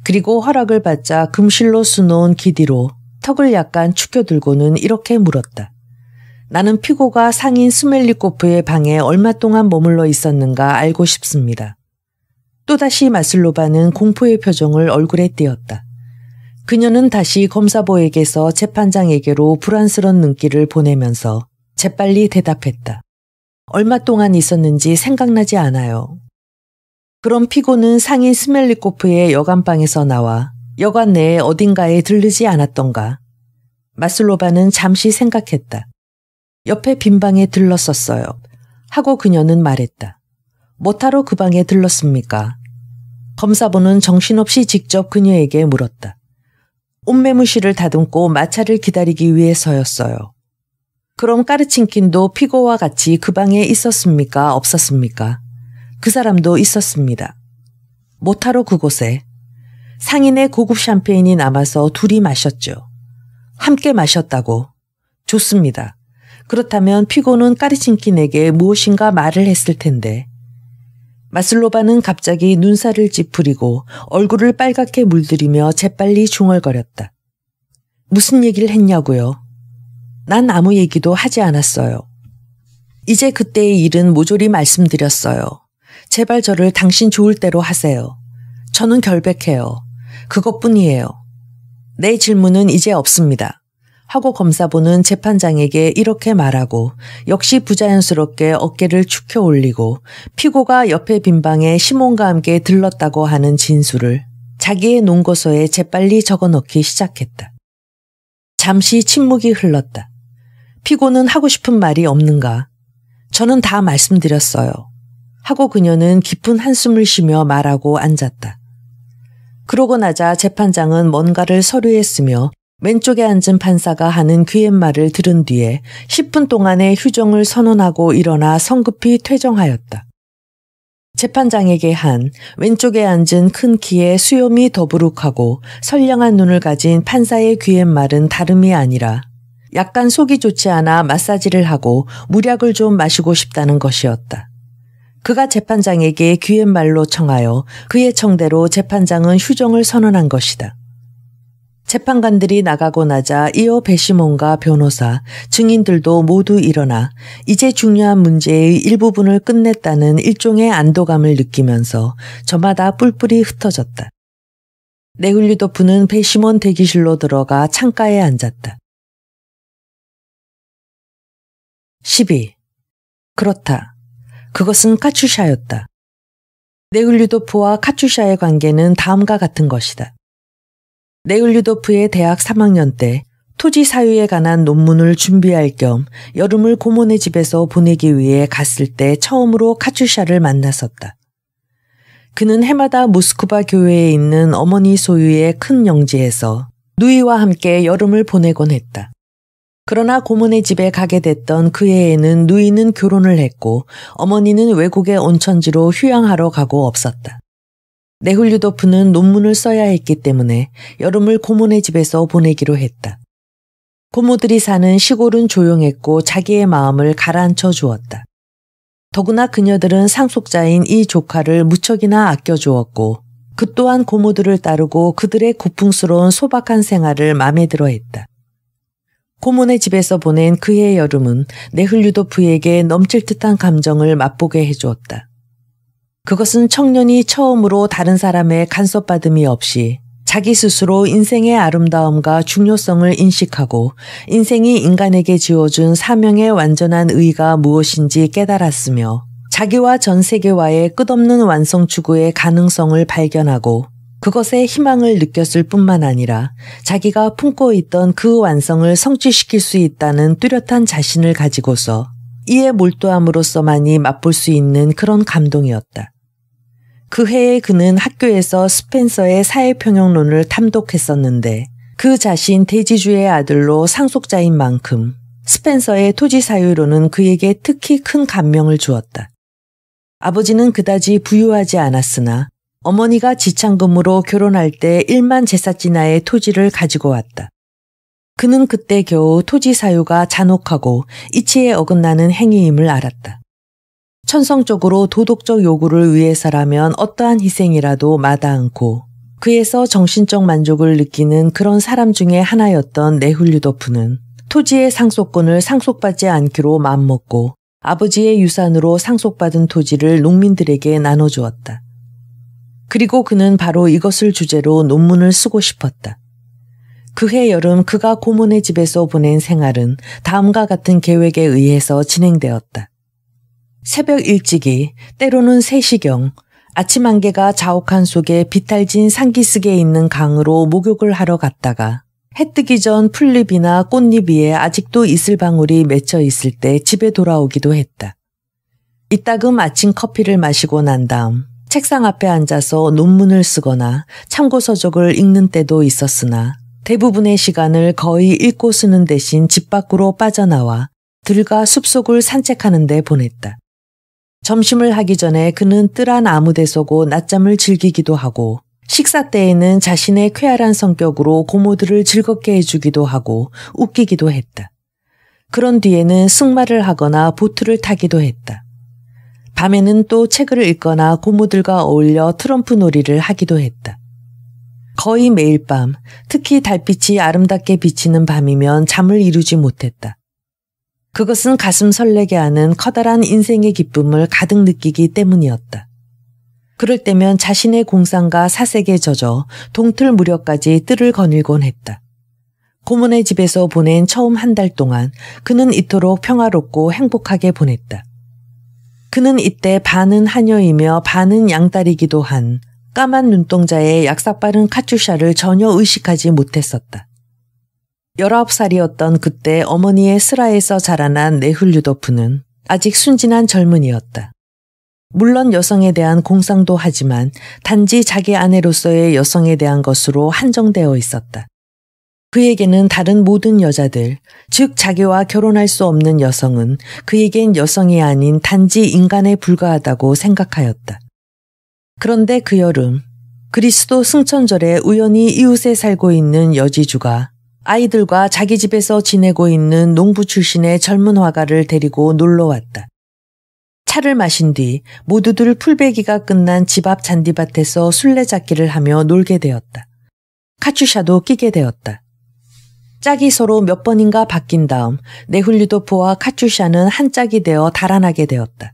A: 그리고 허락을 받자 금실로 수놓은 기디로 턱을 약간 축여들고는 이렇게 물었다. 나는 피고가 상인 스멜리코프의 방에 얼마 동안 머물러 있었는가 알고 싶습니다. 또다시 마슬로바는 공포의 표정을 얼굴에 띄었다. 그녀는 다시 검사보에게서 재판장에게로 불안스런 눈길을 보내면서 재빨리 대답했다. 얼마 동안 있었는지 생각나지 않아요. 그럼 피고는 상인 스멜리코프의 여관방에서 나와 여관 내에 어딘가에 들르지 않았던가. 마슬로바는 잠시 생각했다. 옆에 빈 방에 들렀었어요. 하고 그녀는 말했다. 뭐하러 그 방에 들렀습니까? 검사부는 정신없이 직접 그녀에게 물었다. 옷매무실을 다듬고 마차를 기다리기 위해서였어요. 그럼 까르친킨도 피고와 같이 그 방에 있었습니까? 없었습니까? 그 사람도 있었습니다. 못하러 그곳에 상인의 고급 샴페인이 남아서 둘이 마셨죠. 함께 마셨다고. 좋습니다. 그렇다면 피고는 까르친킨에게 무엇인가 말을 했을 텐데 마슬로바는 갑자기 눈살을 찌푸리고 얼굴을 빨갛게 물들이며 재빨리 중얼거렸다. 무슨 얘기를 했냐고요? 난 아무 얘기도 하지 않았어요. 이제 그때의 일은 모조리 말씀드렸어요. 제발 저를 당신 좋을 대로 하세요. 저는 결백해요. 그것뿐이에요. 내 질문은 이제 없습니다. 하고 검사부는 재판장에게 이렇게 말하고 역시 부자연스럽게 어깨를 축혀 올리고 피고가 옆에 빈방에 시몬과 함께 들렀다고 하는 진술을 자기의 논고서에 재빨리 적어 넣기 시작했다. 잠시 침묵이 흘렀다. 피고는 하고 싶은 말이 없는가? 저는 다 말씀드렸어요. 하고 그녀는 깊은 한숨을 쉬며 말하고 앉았다. 그러고 나자 재판장은 뭔가를 서류에 쓰며 왼쪽에 앉은 판사가 하는 귀옛말을 들은 뒤에 10분 동안의 휴정을 선언하고 일어나 성급히 퇴정하였다. 재판장에게 한 왼쪽에 앉은 큰 키에 수염이 더부룩하고 선량한 눈을 가진 판사의 귀옛말은 다름이 아니라 약간 속이 좋지 않아 마사지를 하고 무약을 좀 마시고 싶다는 것이었다. 그가 재판장에게 귀옛말로 청하여 그의 청대로 재판장은 휴정을 선언한 것이다. 재판관들이 나가고 나자 이어 배시몬과 변호사, 증인들도 모두 일어나 이제 중요한 문제의 일부분을 끝냈다는 일종의 안도감을 느끼면서 저마다 뿔뿔이 흩어졌다. 네hul리도프는 배시몬 대기실로 들어가 창가에 앉았다. 12. 그렇다. 그것은 카츄샤였다. 네hul리도프와 카츄샤의 관계는 다음과 같은 것이다. 네울류도프의 대학 3학년 때 토지 사유에 관한 논문을 준비할 겸 여름을 고모네 집에서 보내기 위해 갔을 때 처음으로 카츄샤를 만났었다. 그는 해마다 모스크바 교회에 있는 어머니 소유의 큰 영지에서 누이와 함께 여름을 보내곤 했다. 그러나 고모네 집에 가게 됐던 그 해에는 누이는 결혼을 했고 어머니는 외국의 온천지로 휴양하러 가고 없었다. 네훌류도프는 논문을 써야 했기 때문에 여름을 고모네 집에서 보내기로 했다. 고모들이 사는 시골은 조용했고 자기의 마음을 가라앉혀 주었다. 더구나 그녀들은 상속자인 이 조카를 무척이나 아껴주었고 그 또한 고모들을 따르고 그들의 고풍스러운 소박한 생활을 마음에 들어 했다. 고모네 집에서 보낸 그의 여름은 네흘류도프에게 넘칠 듯한 감정을 맛보게 해주었다. 그것은 청년이 처음으로 다른 사람의 간섭받음이 없이 자기 스스로 인생의 아름다움과 중요성을 인식하고 인생이 인간에게 지어준 사명의 완전한 의가 무엇인지 깨달았으며 자기와 전 세계와의 끝없는 완성 추구의 가능성을 발견하고 그것에 희망을 느꼈을 뿐만 아니라 자기가 품고 있던 그 완성을 성취시킬 수 있다는 뚜렷한 자신을 가지고서 이에 몰두함으로써만이 맛볼 수 있는 그런 감동이었다. 그 해에 그는 학교에서 스펜서의 사회평형론을 탐독했었는데 그 자신 대지주의 아들로 상속자인 만큼 스펜서의 토지 사유로는 그에게 특히 큰 감명을 주었다. 아버지는 그다지 부유하지 않았으나 어머니가 지창금으로 결혼할 때 1만 제사지나의 토지를 가지고 왔다. 그는 그때 겨우 토지 사유가 잔혹하고 이치에 어긋나는 행위임을 알았다. 천성적으로 도덕적 요구를 위해서라면 어떠한 희생이라도 마다 않고 그에서 정신적 만족을 느끼는 그런 사람 중에 하나였던 네훌류도프는 토지의 상속권을 상속받지 않기로 마음먹고 아버지의 유산으로 상속받은 토지를 농민들에게 나눠주었다. 그리고 그는 바로 이것을 주제로 논문을 쓰고 싶었다. 그해 여름 그가 고모네 집에서 보낸 생활은 다음과 같은 계획에 의해서 진행되었다. 새벽 일찍이 때로는 3시경 아침 안개가 자욱한 속에 비탈진 산기슭에 있는 강으로 목욕을 하러 갔다가 해 뜨기 전 풀잎이나 꽃잎 위에 아직도 이슬방울이 맺혀 있을 때 집에 돌아오기도 했다. 이따금 아침 커피를 마시고 난 다음 책상 앞에 앉아서 논문을 쓰거나 참고서적을 읽는 때도 있었으나 대부분의 시간을 거의 읽고 쓰는 대신 집 밖으로 빠져나와 들과 숲속을 산책하는 데 보냈다. 점심을 하기 전에 그는 뜰한 나무대 서고 낮잠을 즐기기도 하고 식사 때에는 자신의 쾌활한 성격으로 고모들을 즐겁게 해주기도 하고 웃기기도 했다. 그런 뒤에는 승마를 하거나 보트를 타기도 했다. 밤에는 또 책을 읽거나 고모들과 어울려 트럼프 놀이를 하기도 했다. 거의 매일 밤, 특히 달빛이 아름답게 비치는 밤이면 잠을 이루지 못했다. 그것은 가슴 설레게 하는 커다란 인생의 기쁨을 가득 느끼기 때문이었다. 그럴 때면 자신의 공상과 사색에 젖어 동틀 무렵까지 뜰을 거닐곤 했다. 고모네 집에서 보낸 처음 한 달 동안 그는 이토록 평화롭고 행복하게 보냈다. 그는 이때 반은 하녀이며 반은 양딸이기도 한 까만 눈동자의 약삭 빠른 카츄샤를 전혀 의식하지 못했었다. 19살이었던 그때 어머니의 슬라에서 자라난 네훌류도프는 아직 순진한 젊은이였다. 물론 여성에 대한 공상도 하지만 단지 자기 아내로서의 여성에 대한 것으로 한정되어 있었다. 그에게는 다른 모든 여자들, 즉 자기와 결혼할 수 없는 여성은 그에겐 여성이 아닌 단지 인간에 불과하다고 생각하였다. 그런데 그 여름, 그리스도 승천절에 우연히 이웃에 살고 있는 여지주가 아이들과 자기 집에서 지내고 있는 농부 출신의 젊은 화가를 데리고 놀러 왔다. 차를 마신 뒤 모두들 풀베기가 끝난 집 앞 잔디밭에서 술래잡기를 하며 놀게 되었다. 카츄샤도 끼게 되었다. 짝이 서로 몇 번인가 바뀐 다음 네훌류도프와 카츄샤는 한 짝이 되어 달아나게 되었다.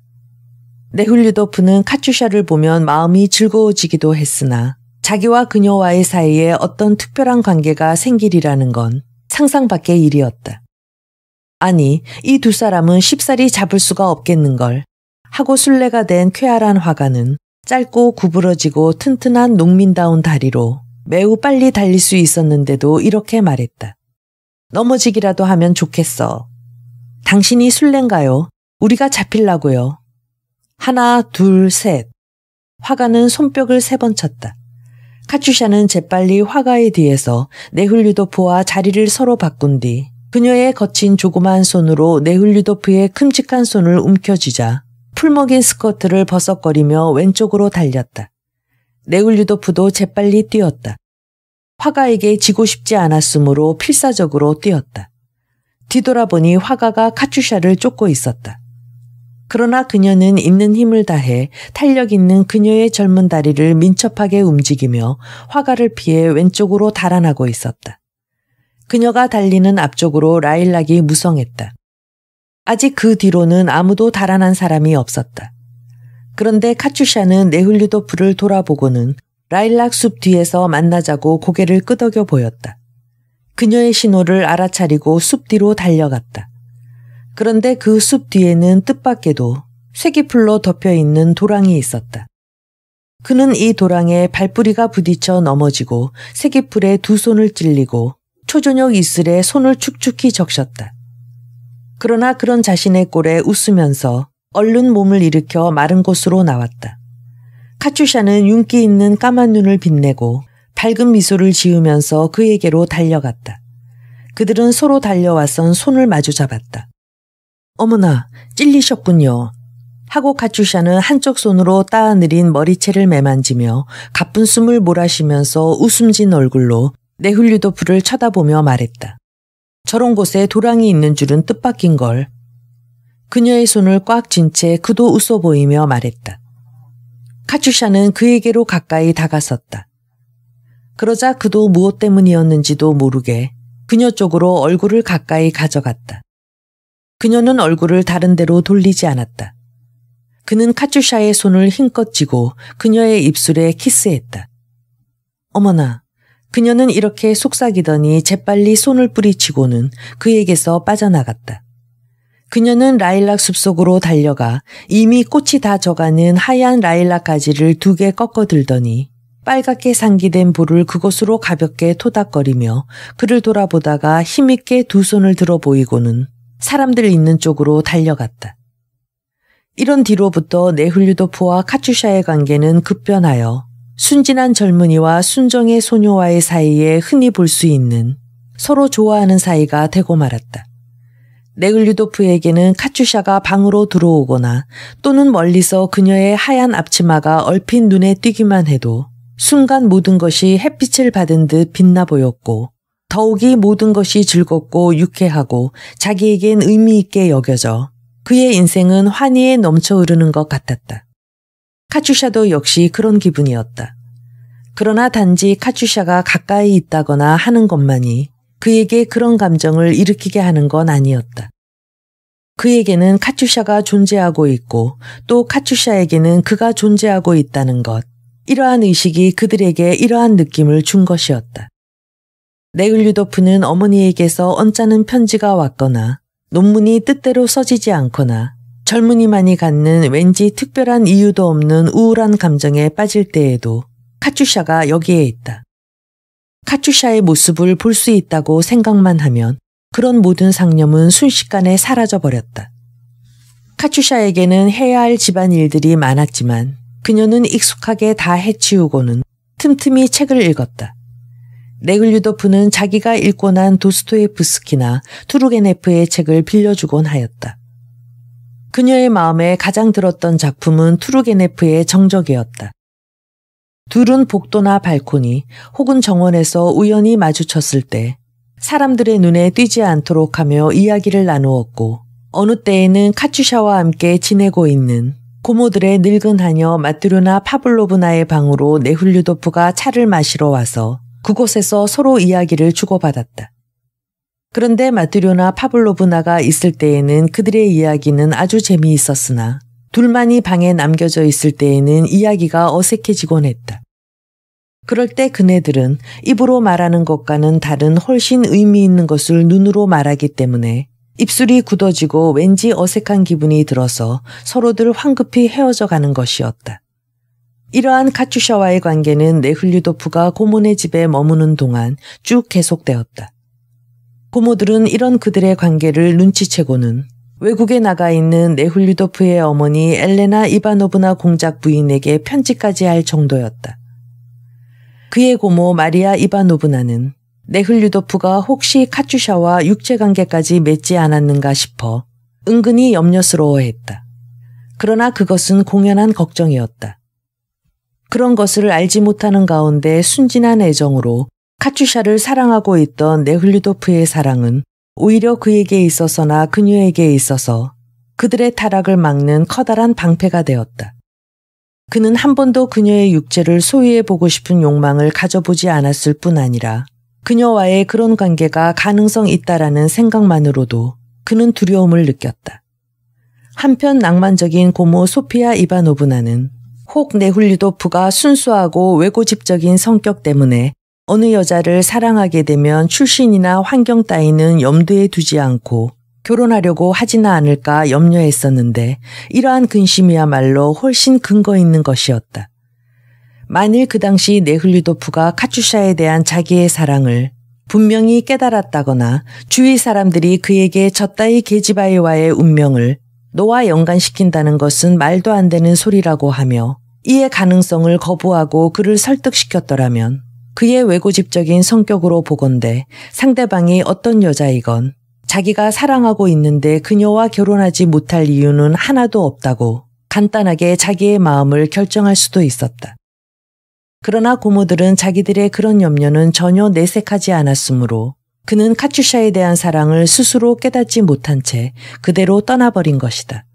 A: 네훌류도프는 카츄샤를 보면 마음이 즐거워지기도 했으나 자기와 그녀와의 사이에 어떤 특별한 관계가 생기리라는 건 상상 밖의 일이었다. 아니, 이 두 사람은 쉽사리 잡을 수가 없겠는걸. 하고 순례가 된 쾌활한 화가는 짧고 구부러지고 튼튼한 농민다운 다리로 매우 빨리 달릴 수 있었는데도 이렇게 말했다. 넘어지기라도 하면 좋겠어. 당신이 술래인가요? 우리가 잡힐라고요. 하나, 둘, 셋. 화가는 손뼉을 세 번 쳤다. 카츄샤는 재빨리 화가의 뒤에서 네훌류도프와 자리를 서로 바꾼 뒤 그녀의 거친 조그마한 손으로 네훌류도프의 큼직한 손을 움켜쥐자 풀먹인 스커트를 버석거리며 왼쪽으로 달렸다. 네훌류도프도 재빨리 뛰었다. 화가에게 지고 싶지 않았으므로 필사적으로 뛰었다. 뒤돌아보니 화가가 카츄샤를 쫓고 있었다. 그러나 그녀는 있는 힘을 다해 탄력 있는 그녀의 젊은 다리를 민첩하게 움직이며 화가를 피해 왼쪽으로 달아나고 있었다. 그녀가 달리는 앞쪽으로 라일락이 무성했다. 아직 그 뒤로는 아무도 달아난 사람이 없었다. 그런데 카츄샤는 네훌류도프를 돌아보고는 라일락 숲 뒤에서 만나자고 고개를 끄덕여 보였다. 그녀의 신호를 알아차리고 숲 뒤로 달려갔다. 그런데 그 숲 뒤에는 뜻밖에도 쇠기풀로 덮여 있는 도랑이 있었다. 그는 이 도랑에 발뿌리가 부딪혀 넘어지고 쇠기풀에 두 손을 찔리고 초저녁 이슬에 손을 축축히 적셨다. 그러나 그런 자신의 꼴에 웃으면서 얼른 몸을 일으켜 마른 곳으로 나왔다. 카츄샤는 윤기 있는 까만 눈을 빛내고 밝은 미소를 지으면서 그에게로 달려갔다. 그들은 서로 달려와선 손을 마주 잡았다. 어머나, 찔리셨군요. 하고 카츄샤는 한쪽 손으로 따느린 머리채를 매만지며 가쁜 숨을 몰아쉬면서 웃음진 얼굴로 네훌류도프를 쳐다보며 말했다. 저런 곳에 도랑이 있는 줄은 뜻밖인 걸. 그녀의 손을 꽉 쥔 채 그도 웃어 보이며 말했다. 카츄샤는 그에게로 가까이 다가섰다. 그러자 그도 무엇 때문이었는지도 모르게 그녀 쪽으로 얼굴을 가까이 가져갔다. 그녀는 얼굴을 다른 데로 돌리지 않았다. 그는 카츄샤의 손을 힘껏 쥐고 그녀의 입술에 키스했다. 어머나, 그녀는 이렇게 속삭이더니 재빨리 손을 뿌리치고는 그에게서 빠져나갔다. 그녀는 라일락 숲속으로 달려가 이미 꽃이 다 져가는 하얀 라일락 가지를 두 개 꺾어 들더니 빨갛게 상기된 볼을 그곳으로 가볍게 토닥거리며 그를 돌아보다가 힘있게 두 손을 들어 보이고는 사람들 있는 쪽으로 달려갔다. 이런 뒤로부터 네훌류도프와 카츄샤의 관계는 급변하여 순진한 젊은이와 순정의 소녀와의 사이에 흔히 볼 수 있는 서로 좋아하는 사이가 되고 말았다. 네글류도프에게는 카츄샤가 방으로 들어오거나 또는 멀리서 그녀의 하얀 앞치마가 얼핏 눈에 띄기만 해도 순간 모든 것이 햇빛을 받은 듯 빛나 보였고 더욱이 모든 것이 즐겁고 유쾌하고 자기에겐 의미 있게 여겨져 그의 인생은 환희에 넘쳐 흐르는 것 같았다. 카츄샤도 역시 그런 기분이었다. 그러나 단지 카츄샤가 가까이 있다거나 하는 것만이 그에게 그런 감정을 일으키게 하는 건 아니었다. 그에게는 카츄샤가 존재하고 있고 또 카츄샤에게는 그가 존재하고 있다는 것, 이러한 의식이 그들에게 이러한 느낌을 준 것이었다. 네글류도프는 어머니에게서 언짢은 편지가 왔거나 논문이 뜻대로 써지지 않거나 젊은이만이 갖는 왠지 특별한 이유도 없는 우울한 감정에 빠질 때에도 카츄샤가 여기에 있다. 카츄샤의 모습을 볼 수 있다고 생각만 하면 그런 모든 상념은 순식간에 사라져 버렸다. 카츄샤에게는 해야 할 집안 일들이 많았지만 그녀는 익숙하게 다 해치우고는 틈틈이 책을 읽었다. 레글류도프는 자기가 읽고 난 도스토예프스키나 투르게네프의 책을 빌려주곤 하였다. 그녀의 마음에 가장 들었던 작품은 투르게네프의 정적이었다. 둘은 복도나 발코니 혹은 정원에서 우연히 마주쳤을 때 사람들의 눈에 띄지 않도록 하며 이야기를 나누었고 어느 때에는 카츄샤와 함께 지내고 있는 고모들의 늙은 하녀 마트류나 파블로브나의 방으로 네훌류도프가 차를 마시러 와서 그곳에서 서로 이야기를 주고받았다. 그런데 마트류나 파블로브나가 있을 때에는 그들의 이야기는 아주 재미있었으나 둘만이 방에 남겨져 있을 때에는 이야기가 어색해지곤 했다. 그럴 때 그네들은 입으로 말하는 것과는 다른 훨씬 의미 있는 것을 눈으로 말하기 때문에 입술이 굳어지고 왠지 어색한 기분이 들어서 서로들 황급히 헤어져 가는 것이었다. 이러한 카츄샤와의 관계는 네훌류도프가 고모네 집에 머무는 동안 쭉 계속되었다. 고모들은 이런 그들의 관계를 눈치채고는 외국에 나가 있는 네훌류도프의 어머니 엘레나 이바노브나 공작 부인에게 편지까지 할 정도였다. 그의 고모 마리아 이바노브나는 네흘류도프가 혹시 카츄샤와 육체관계까지 맺지 않았는가 싶어 은근히 염려스러워했다. 그러나 그것은 공연한 걱정이었다. 그런 것을 알지 못하는 가운데 순진한 애정으로 카츄샤를 사랑하고 있던 네흘류도프의 사랑은 오히려 그에게 있어서나 그녀에게 있어서 그들의 타락을 막는 커다란 방패가 되었다. 그는 한 번도 그녀의 육체를 소유해 보고 싶은 욕망을 가져보지 않았을 뿐 아니라 그녀와의 그런 관계가 가능성 있다라는 생각만으로도 그는 두려움을 느꼈다. 한편 낭만적인 고모 소피아 이바노브나는 혹 네훌리도프가 순수하고 외고집적인 성격 때문에 어느 여자를 사랑하게 되면 출신이나 환경 따위는 염두에 두지 않고 결혼하려고 하지는 않을까 염려했었는데 이러한 근심이야말로 훨씬 근거 있는 것이었다. 만일 그 당시 네흘리도프가 카츄샤에 대한 자기의 사랑을 분명히 깨달았다거나 주위 사람들이 그에게 젖다이 계지바이와의 운명을 노와 연관시킨다는 것은 말도 안 되는 소리라고 하며 이의 가능성을 거부하고 그를 설득시켰더라면 그의 외고집적인 성격으로 보건대 상대방이 어떤 여자이건 자기가 사랑하고 있는데 그녀와 결혼하지 못할 이유는 하나도 없다고 간단하게 자기의 마음을 결정할 수도 있었다. 그러나 고모들은 자기들의 그런 염려는 전혀 내색하지 않았으므로 그는 카츄샤에 대한 사랑을 스스로 깨닫지 못한 채 그대로 떠나버린 것이다.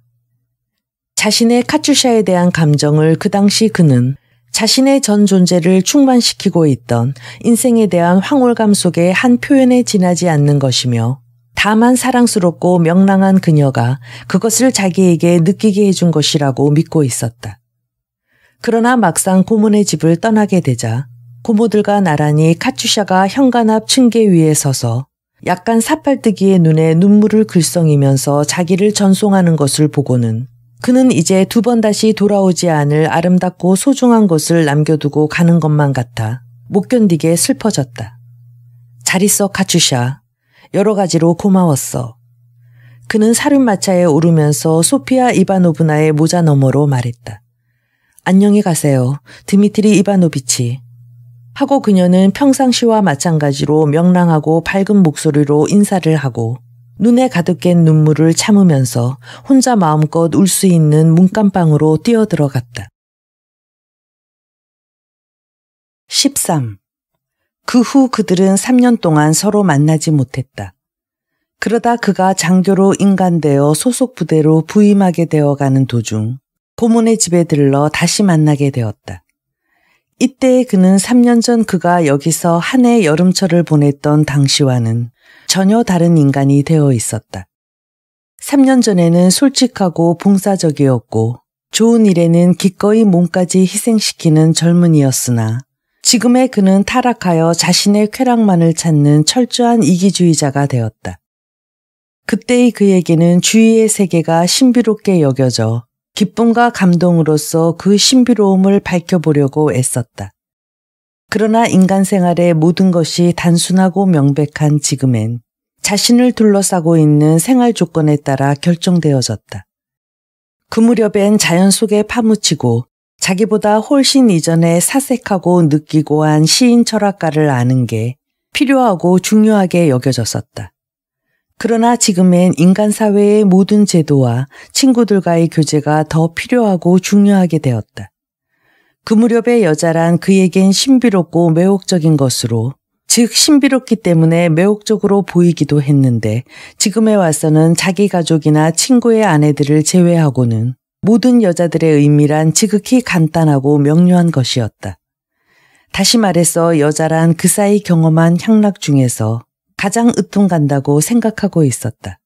A: 자신의 카츄샤에 대한 감정을 그 당시 그는 자신의 전 존재를 충만시키고 있던 인생에 대한 황홀감 속의 한 표현에 지나지 않는 것이며 다만 사랑스럽고 명랑한 그녀가 그것을 자기에게 느끼게 해준 것이라고 믿고 있었다. 그러나 막상 고모네 집을 떠나게 되자 고모들과 나란히 카츄샤가 현관 앞 층계 위에 서서 약간 사팔뜨기의 눈에 눈물을 글썽이면서 자기를 전송하는 것을 보고는 그는 이제 두 번 다시 돌아오지 않을 아름답고 소중한 것을 남겨두고 가는 것만 같아 못 견디게 슬퍼졌다. 잘 있어, 카츄샤. 여러 가지로 고마웠어. 그는 사륜마차에 오르면서 소피아 이바노브나의 모자 너머로 말했다. 안녕히 가세요. 드미트리 이바노비치. 하고 그녀는 평상시와 마찬가지로 명랑하고 밝은 목소리로 인사를 하고 눈에 가득 깬 눈물을 참으면서 혼자 마음껏 울 수 있는 문간방으로 뛰어들어갔다. 13. 그 후 그들은 3년 동안 서로 만나지 못했다. 그러다 그가 장교로 인간되어 소속 부대로 부임하게 되어가는 도중 고문의 집에 들러 다시 만나게 되었다. 이때 그는 3년 전 그가 여기서 한 해 여름철을 보냈던 당시와는 전혀 다른 인간이 되어 있었다. 3년 전에는 솔직하고 봉사적이었고 좋은 일에는 기꺼이 몸까지 희생시키는 젊은이였으나 지금의 그는 타락하여 자신의 쾌락만을 찾는 철저한 이기주의자가 되었다. 그때의 그에게는 주위의 세계가 신비롭게 여겨져 기쁨과 감동으로서 그 신비로움을 밝혀보려고 애썼다. 그러나 인간 생활의 모든 것이 단순하고 명백한 지금엔 자신을 둘러싸고 있는 생활 조건에 따라 결정되어졌다. 그 무렵엔 자연 속에 파묻히고 자기보다 훨씬 이전에 사색하고 느끼고 한 시인 철학가를 아는 게 필요하고 중요하게 여겨졌었다. 그러나 지금엔 인간 사회의 모든 제도와 친구들과의 교제가 더 필요하고 중요하게 되었다. 그 무렵의 여자란 그에겐 신비롭고 매혹적인 것으로, 즉 신비롭기 때문에 매혹적으로 보이기도 했는데 지금에 와서는 자기 가족이나 친구의 아내들을 제외하고는 모든 여자들의 의미란 지극히 간단하고 명료한 것이었다. 다시 말해서 여자란 그 사이 경험한 향락 중에서 가장 으뚱간다고 생각하고 있었다.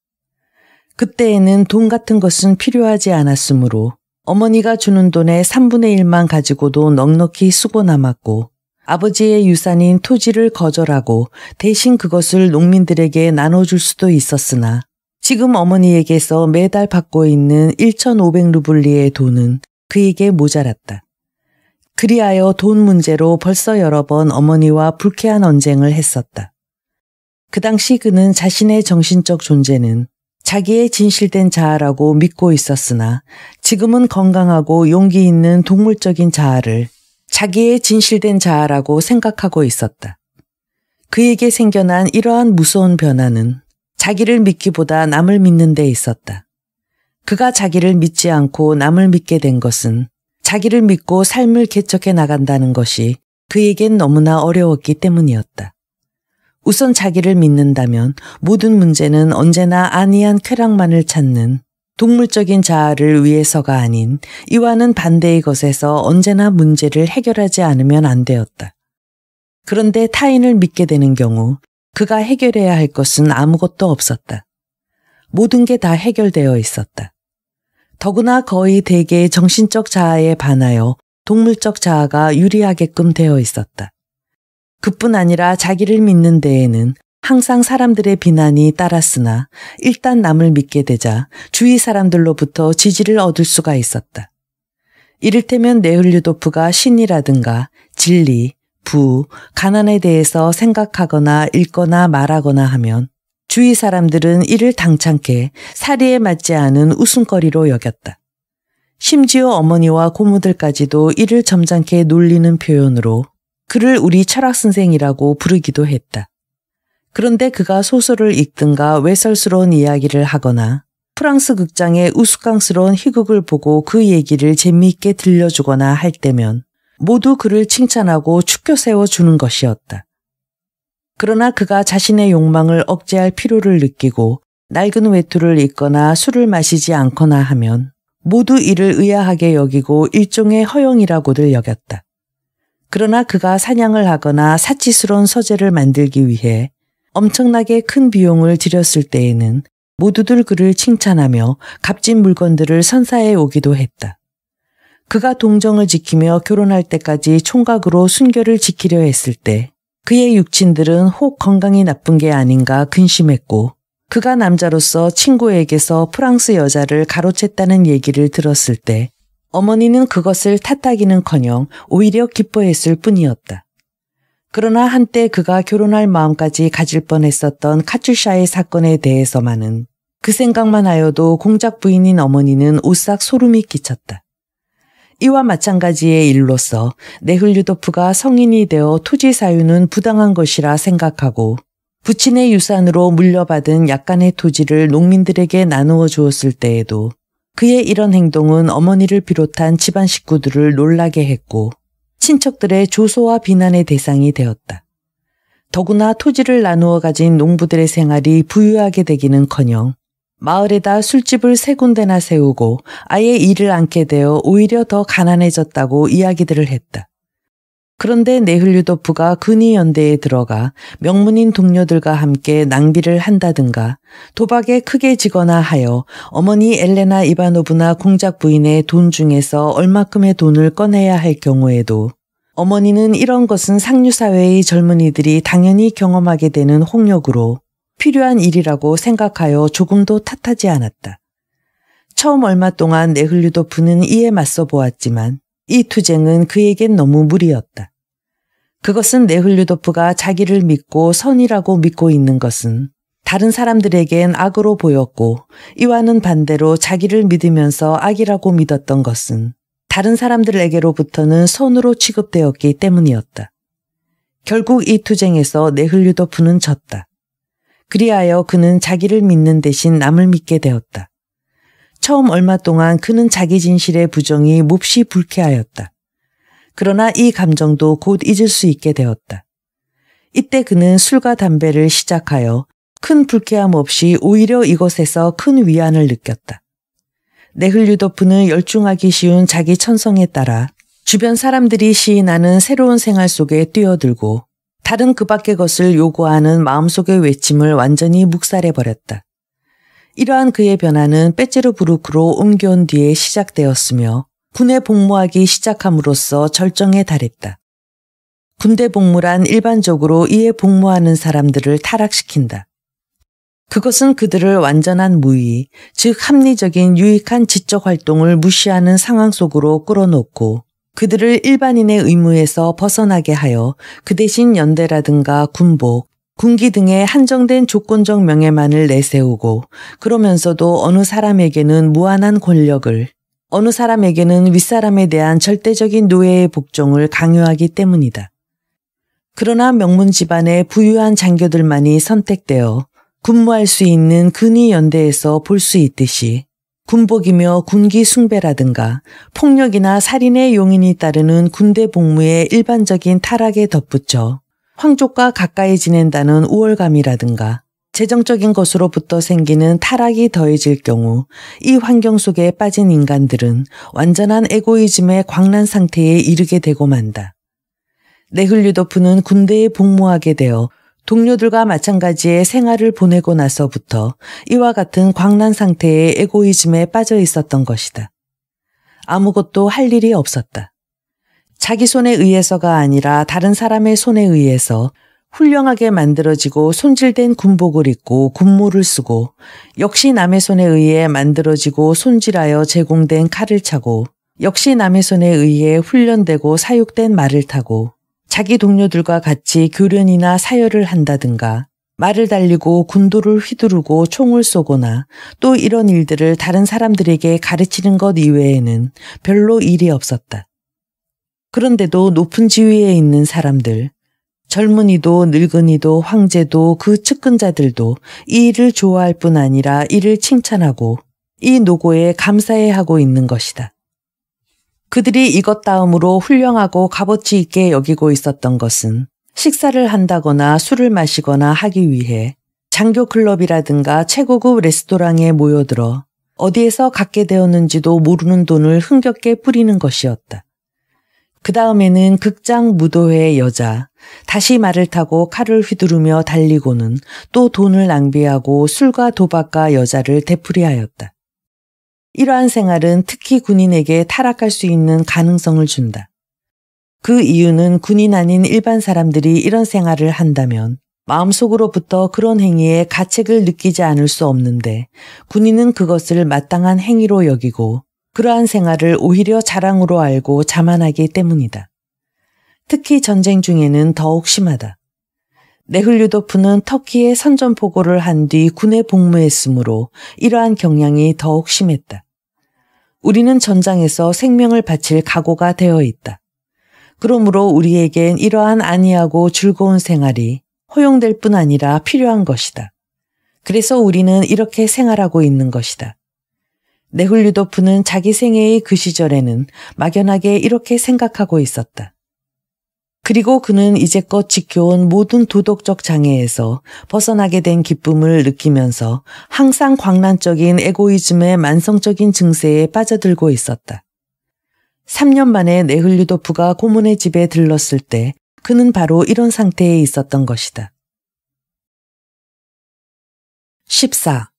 A: 그때에는 돈 같은 것은 필요하지 않았으므로 어머니가 주는 돈의 3분의 1만 가지고도 넉넉히 쓰고 남았고 아버지의 유산인 토지를 거절하고 대신 그것을 농민들에게 나눠줄 수도 있었으나 지금 어머니에게서 매달 받고 있는 1,500루블리의 돈은 그에게 모자랐다. 그리하여 돈 문제로 벌써 여러 번 어머니와 불쾌한 언쟁을 했었다. 그 당시 그는 자신의 정신적 존재는 자기의 진실된 자아라고 믿고 있었으나 지금은 건강하고 용기 있는 동물적인 자아를 자기의 진실된 자아라고 생각하고 있었다. 그에게 생겨난 이러한 무서운 변화는 자기를 믿기보다 남을 믿는 데 있었다. 그가 자기를 믿지 않고 남을 믿게 된 것은 자기를 믿고 삶을 개척해 나간다는 것이 그에겐 너무나 어려웠기 때문이었다. 우선 자기를 믿는다면 모든 문제는 언제나 안이한 쾌락만을 찾는 동물적인 자아를 위해서가 아닌 이와는 반대의 것에서 언제나 문제를 해결하지 않으면 안 되었다. 그런데 타인을 믿게 되는 경우 그가 해결해야 할 것은 아무것도 없었다. 모든 게 다 해결되어 있었다. 더구나 거의 대개의 정신적 자아에 반하여 동물적 자아가 유리하게끔 되어 있었다. 그뿐 아니라 자기를 믿는 데에는 항상 사람들의 비난이 따랐으나 일단 남을 믿게 되자 주위 사람들로부터 지지를 얻을 수가 있었다. 이를테면 네흘류도프가 신이라든가 진리, 부, 가난에 대해서 생각하거나 읽거나 말하거나 하면 주위 사람들은 이를 당찬게 사리에 맞지 않은 웃음거리로 여겼다. 심지어 어머니와 고모들까지도 이를 점잖게 놀리는 표현으로 그를 우리 철학 선생이라고 부르기도 했다. 그런데 그가 소설을 읽든가 외설스러운 이야기를 하거나 프랑스 극장의 우스꽝스러운 희극을 보고 그 얘기를 재미있게 들려주거나 할 때면 모두 그를 칭찬하고 축켜 세워주는 것이었다. 그러나 그가 자신의 욕망을 억제할 필요를 느끼고 낡은 외투를 입거나 술을 마시지 않거나 하면 모두 이를 의아하게 여기고 일종의 허용이라고들 여겼다. 그러나 그가 사냥을 하거나 사치스러운 서재를 만들기 위해 엄청나게 큰 비용을 들였을 때에는 모두들 그를 칭찬하며 값진 물건들을 선사해 오기도 했다. 그가 동정을 지키며 결혼할 때까지 총각으로 순결을 지키려 했을 때 그의 육친들은 혹 건강이 나쁜 게 아닌가 근심했고 그가 남자로서 친구에게서 프랑스 여자를 가로챘다는 얘기를 들었을 때 어머니는 그것을 탓하기는커녕 오히려 기뻐했을 뿐이었다. 그러나 한때 그가 결혼할 마음까지 가질 뻔했었던 카츄샤의 사건에 대해서만은 그 생각만 하여도 공작 부인인 어머니는 오싹 소름이 끼쳤다. 이와 마찬가지의 일로서 네흘류도프가 성인이 되어 토지 사유는 부당한 것이라 생각하고 부친의 유산으로 물려받은 약간의 토지를 농민들에게 나누어 주었을 때에도 그의 이런 행동은 어머니를 비롯한 집안 식구들을 놀라게 했고 친척들의 조소와 비난의 대상이 되었다. 더구나 토지를 나누어 가진 농부들의 생활이 부유하게 되기는커녕 마을에다 술집을 세 군데나 세우고 아예 일을 않게 되어 오히려 더 가난해졌다고 이야기들을 했다. 그런데 네흘류도프가 근위연대에 들어가 명문인 동료들과 함께 낭비를 한다든가 도박에 크게 지거나 하여 어머니 엘레나 이바노브나 공작 부인의 돈 중에서 얼마큼의 돈을 꺼내야 할 경우에도 어머니는 이런 것은 상류사회의 젊은이들이 당연히 경험하게 되는 홍역으로 필요한 일이라고 생각하여 조금도 탓하지 않았다. 처음 얼마 동안 네흘류도프는 이에 맞서 보았지만 이 투쟁은 그에겐 너무 무리였다. 그것은 네흘류도프가 자기를 믿고 선이라고 믿고 있는 것은 다른 사람들에겐 악으로 보였고 이와는 반대로 자기를 믿으면서 악이라고 믿었던 것은 다른 사람들에게로부터는 선으로 취급되었기 때문이었다. 결국 이 투쟁에서 네흘류도프는 졌다. 그리하여 그는 자기를 믿는 대신 남을 믿게 되었다. 처음 얼마 동안 그는 자기 진실의 부정이 몹시 불쾌하였다. 그러나 이 감정도 곧 잊을 수 있게 되었다. 이때 그는 술과 담배를 시작하여 큰 불쾌함 없이 오히려 이곳에서 큰 위안을 느꼈다. 네흘류도프는 열중하기 쉬운 자기 천성에 따라 주변 사람들이 시인하는 새로운 생활 속에 뛰어들고 다른 그 밖의 것을 요구하는 마음속의 외침을 완전히 묵살해버렸다. 이러한 그의 변화는 빼제르부르크로 옮겨온 뒤에 시작되었으며 군에 복무하기 시작함으로써 절정에 달했다. 군대 복무란 일반적으로 이에 복무하는 사람들을 타락시킨다. 그것은 그들을 완전한 무의, 즉 합리적인 유익한 지적 활동을 무시하는 상황 속으로 끌어놓고 그들을 일반인의 의무에서 벗어나게 하여 그 대신 연대라든가 군복, 군기 등의 한정된 조건적 명예만을 내세우고 그러면서도 어느 사람에게는 무한한 권력을 어느 사람에게는 윗사람에 대한 절대적인 노예의 복종을 강요하기 때문이다. 그러나 명문 집안의 부유한 장교들만이 선택되어 근무할 수 있는 근위 연대에서 볼 수 있듯이 군복이며 군기 숭배라든가 폭력이나 살인의 용인이 따르는 군대 복무의 일반적인 타락에 덧붙여 황족과 가까이 지낸다는 우월감이라든가 재정적인 것으로부터 생기는 타락이 더해질 경우 이 환경 속에 빠진 인간들은 완전한 에고이즘의 광란 상태에 이르게 되고 만다. 네흘류도프는 군대에 복무하게 되어 동료들과 마찬가지의 생활을 보내고 나서부터 이와 같은 광란 상태의 에고이즘에 빠져 있었던 것이다. 아무것도 할 일이 없었다. 자기 손에 의해서가 아니라 다른 사람의 손에 의해서 훌륭하게 만들어지고 손질된 군복을 입고 군모를 쓰고 역시 남의 손에 의해 만들어지고 손질하여 제공된 칼을 차고 역시 남의 손에 의해 훈련되고 사육된 말을 타고 자기 동료들과 같이 교련이나 사열을 한다든가 말을 달리고 군도를 휘두르고 총을 쏘거나 또 이런 일들을 다른 사람들에게 가르치는 것 이외에는 별로 일이 없었다. 그런데도 높은 지위에 있는 사람들, 젊은이도 늙은이도 황제도 그 측근자들도 이 일을 좋아할 뿐 아니라 이를 칭찬하고 이 노고에 감사해 하고 있는 것이다. 그들이 이것 다음으로 훌륭하고 값어치 있게 여기고 있었던 것은 식사를 한다거나 술을 마시거나 하기 위해 장교 클럽이라든가 최고급 레스토랑에 모여들어 어디에서 갖게 되었는지도 모르는 돈을 흥겹게 뿌리는 것이었다. 그 다음에는 극장 무도회 여자, 다시 말을 타고 칼을 휘두르며 달리고는 또 돈을 낭비하고 술과 도박과 여자를 되풀이하였다. 이러한 생활은 특히 군인에게 타락할 수 있는 가능성을 준다. 그 이유는 군인 아닌 일반 사람들이 이런 생활을 한다면 마음속으로부터 그런 행위에 가책을 느끼지 않을 수 없는데 군인은 그것을 마땅한 행위로 여기고 그러한 생활을 오히려 자랑으로 알고 자만하기 때문이다. 특히 전쟁 중에는 더욱 심하다. 네흘류도프는 터키에 선전포고를 한 뒤 군에 복무했으므로 이러한 경향이 더욱 심했다. 우리는 전장에서 생명을 바칠 각오가 되어 있다. 그러므로 우리에겐 이러한 안이하고 즐거운 생활이 허용될 뿐 아니라 필요한 것이다. 그래서 우리는 이렇게 생활하고 있는 것이다. 네훌류도프는 자기 생애의 그 시절에는 막연하게 이렇게 생각하고 있었다. 그리고 그는 이제껏 지켜온 모든 도덕적 장애에서 벗어나게 된 기쁨을 느끼면서 항상 광란적인 에고이즘의 만성적인 증세에 빠져들고 있었다. 3년 만에 네흘류도프가 고문의 집에 들렀을 때 그는 바로 이런 상태에 있었던 것이다. 14.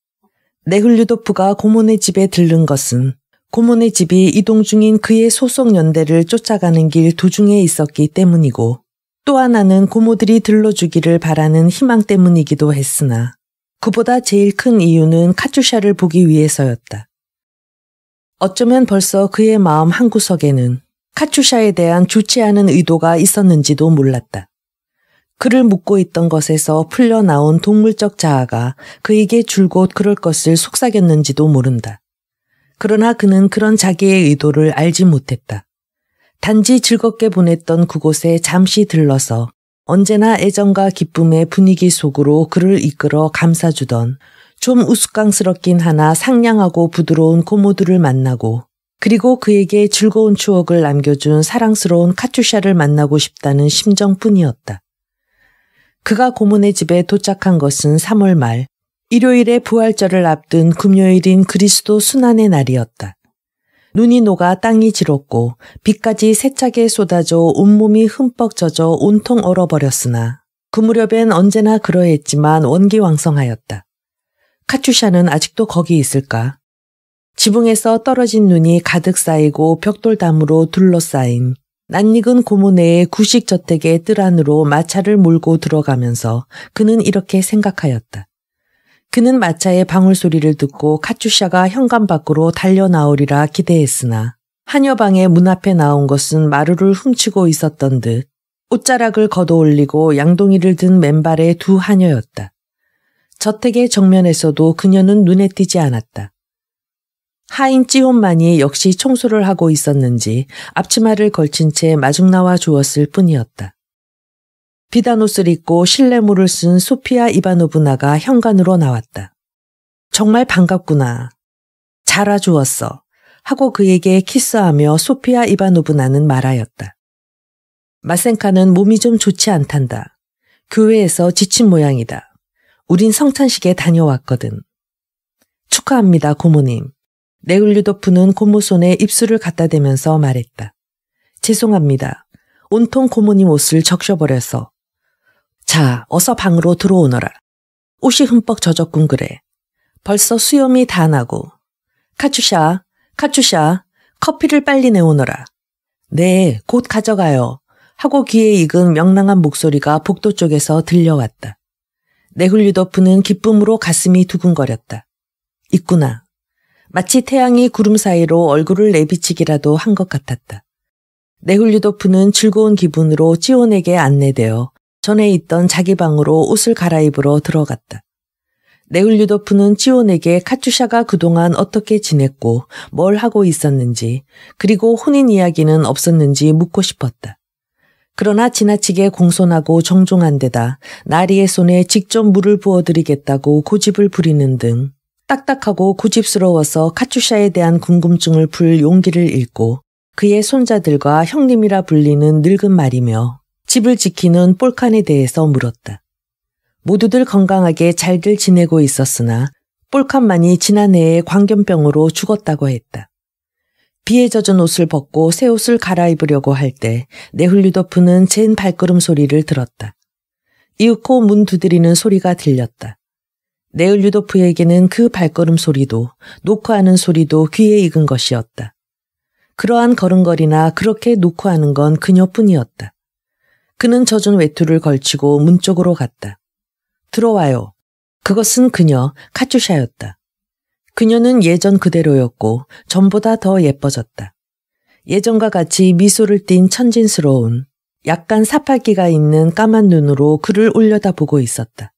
A: 네흘류도프가 고문의 집에 들른 것은 고문의 집이 이동 중인 그의 소속 연대를 쫓아가는 길 도중에 있었기 때문이고 또 하나는 고모들이 들러주기를 바라는 희망 때문이기도 했으나 그보다 제일 큰 이유는 카투샤를 보기 위해서였다. 어쩌면 벌써 그의 마음 한구석에는 카투샤에 대한 좋지 않은 의도가 있었는지도 몰랐다. 그를 묻고 있던 것에서 풀려나온 동물적 자아가 그에게 줄곧 그럴 것을 속삭였는지도 모른다. 그러나 그는 그런 자기의 의도를 알지 못했다. 단지 즐겁게 보냈던 그곳에 잠시 들러서 언제나 애정과 기쁨의 분위기 속으로 그를 이끌어 감싸주던 좀 우스꽝스럽긴 하나 상냥하고 부드러운 고모들을 만나고 그리고 그에게 즐거운 추억을 남겨준 사랑스러운 카투샤를 만나고 싶다는 심정뿐이었다. 그가 고모네 집에 도착한 것은 3월 말, 일요일에 부활절을 앞둔 금요일인 그리스도 순환의 날이었다. 눈이 녹아 땅이 지렀고 비까지 세차게 쏟아져 온몸이 흠뻑 젖어 온통 얼어버렸으나 그 무렵엔 언제나 그러했지만 원기왕성하였다. 카투샤는 아직도 거기 있을까? 지붕에서 떨어진 눈이 가득 쌓이고 벽돌담으로 둘러싸인 낯익은 고모 네의 구식 저택의 뜰 안으로 마차를 몰고 들어가면서 그는 이렇게 생각하였다. 그는 마차의 방울 소리를 듣고 카투샤가 현관 밖으로 달려 나오리라 기대했으나 한여방의 문 앞에 나온 것은 마루를 훔치고 있었던 듯 옷자락을 걷어올리고 양동이를 든 맨발의 두 하녀였다. 저택의 정면에서도 그녀는 눈에 띄지 않았다. 하인 찌혼만이 역시 청소를 하고 있었는지 앞치마를 걸친 채 마중 나와 주었을 뿐이었다. 비단 옷을 입고 실내물을 쓴 소피아 이바노브나가 현관으로 나왔다. 정말 반갑구나. 잘 와주었어. 하고 그에게 키스하며 소피아 이바노브나는 말하였다. 마센카는 몸이 좀 좋지 않단다. 교회에서 지친 모양이다. 우린 성찬식에 다녀왔거든. 축하합니다, 고모님. 네울류도프는 고모 손에 입술을 갖다 대면서 말했다. 죄송합니다. 온통 고모님 옷을 적셔버려서 자, 어서 방으로 들어오너라. 옷이 흠뻑 젖었군 그래. 벌써 수염이 다 나고. 카츄샤, 카츄샤, 커피를 빨리 내오너라. 네, 곧 가져가요. 하고 귀에 익은 명랑한 목소리가 복도 쪽에서 들려왔다. 네훌리도프는 기쁨으로 가슴이 두근거렸다. 있구나. 마치 태양이 구름 사이로 얼굴을 내비치기라도 한 것 같았다. 네훌리도프는 즐거운 기분으로 찌온에게 안내되어 전에 있던 자기 방으로 옷을 갈아입으러 들어갔다. 네울류도프는 찌온에게 카투샤가 그동안 어떻게 지냈고 뭘 하고 있었는지 그리고 혼인 이야기는 없었는지 묻고 싶었다. 그러나 지나치게 공손하고 정중한 데다 나리의 손에 직접 물을 부어드리겠다고 고집을 부리는 등 딱딱하고 고집스러워서 카투샤에 대한 궁금증을 풀 용기를 잃고 그의 손자들과 형님이라 불리는 늙은 말이며 집을 지키는 볼칸에 대해서 물었다. 모두들 건강하게 잘들 지내고 있었으나 볼칸만이 지난해에 광견병으로 죽었다고 했다. 비에 젖은 옷을 벗고 새 옷을 갈아입으려고 할 때 네훌류도프는 젠 발걸음 소리를 들었다. 이윽고 문 두드리는 소리가 들렸다. 네흘류도프에게는 그 발걸음 소리도 놓고 하는 소리도 귀에 익은 것이었다. 그러한 걸음걸이나 그렇게 놓고 하는 건 그녀뿐이었다. 그는 젖은 외투를 걸치고 문 쪽으로 갔다. 들어와요. 그것은 그녀 카츄샤였다. 그녀는 예전 그대로였고 전보다 더 예뻐졌다. 예전과 같이 미소를 띤 천진스러운 약간 사팔기가 있는 까만 눈으로 그를 올려다보고 있었다.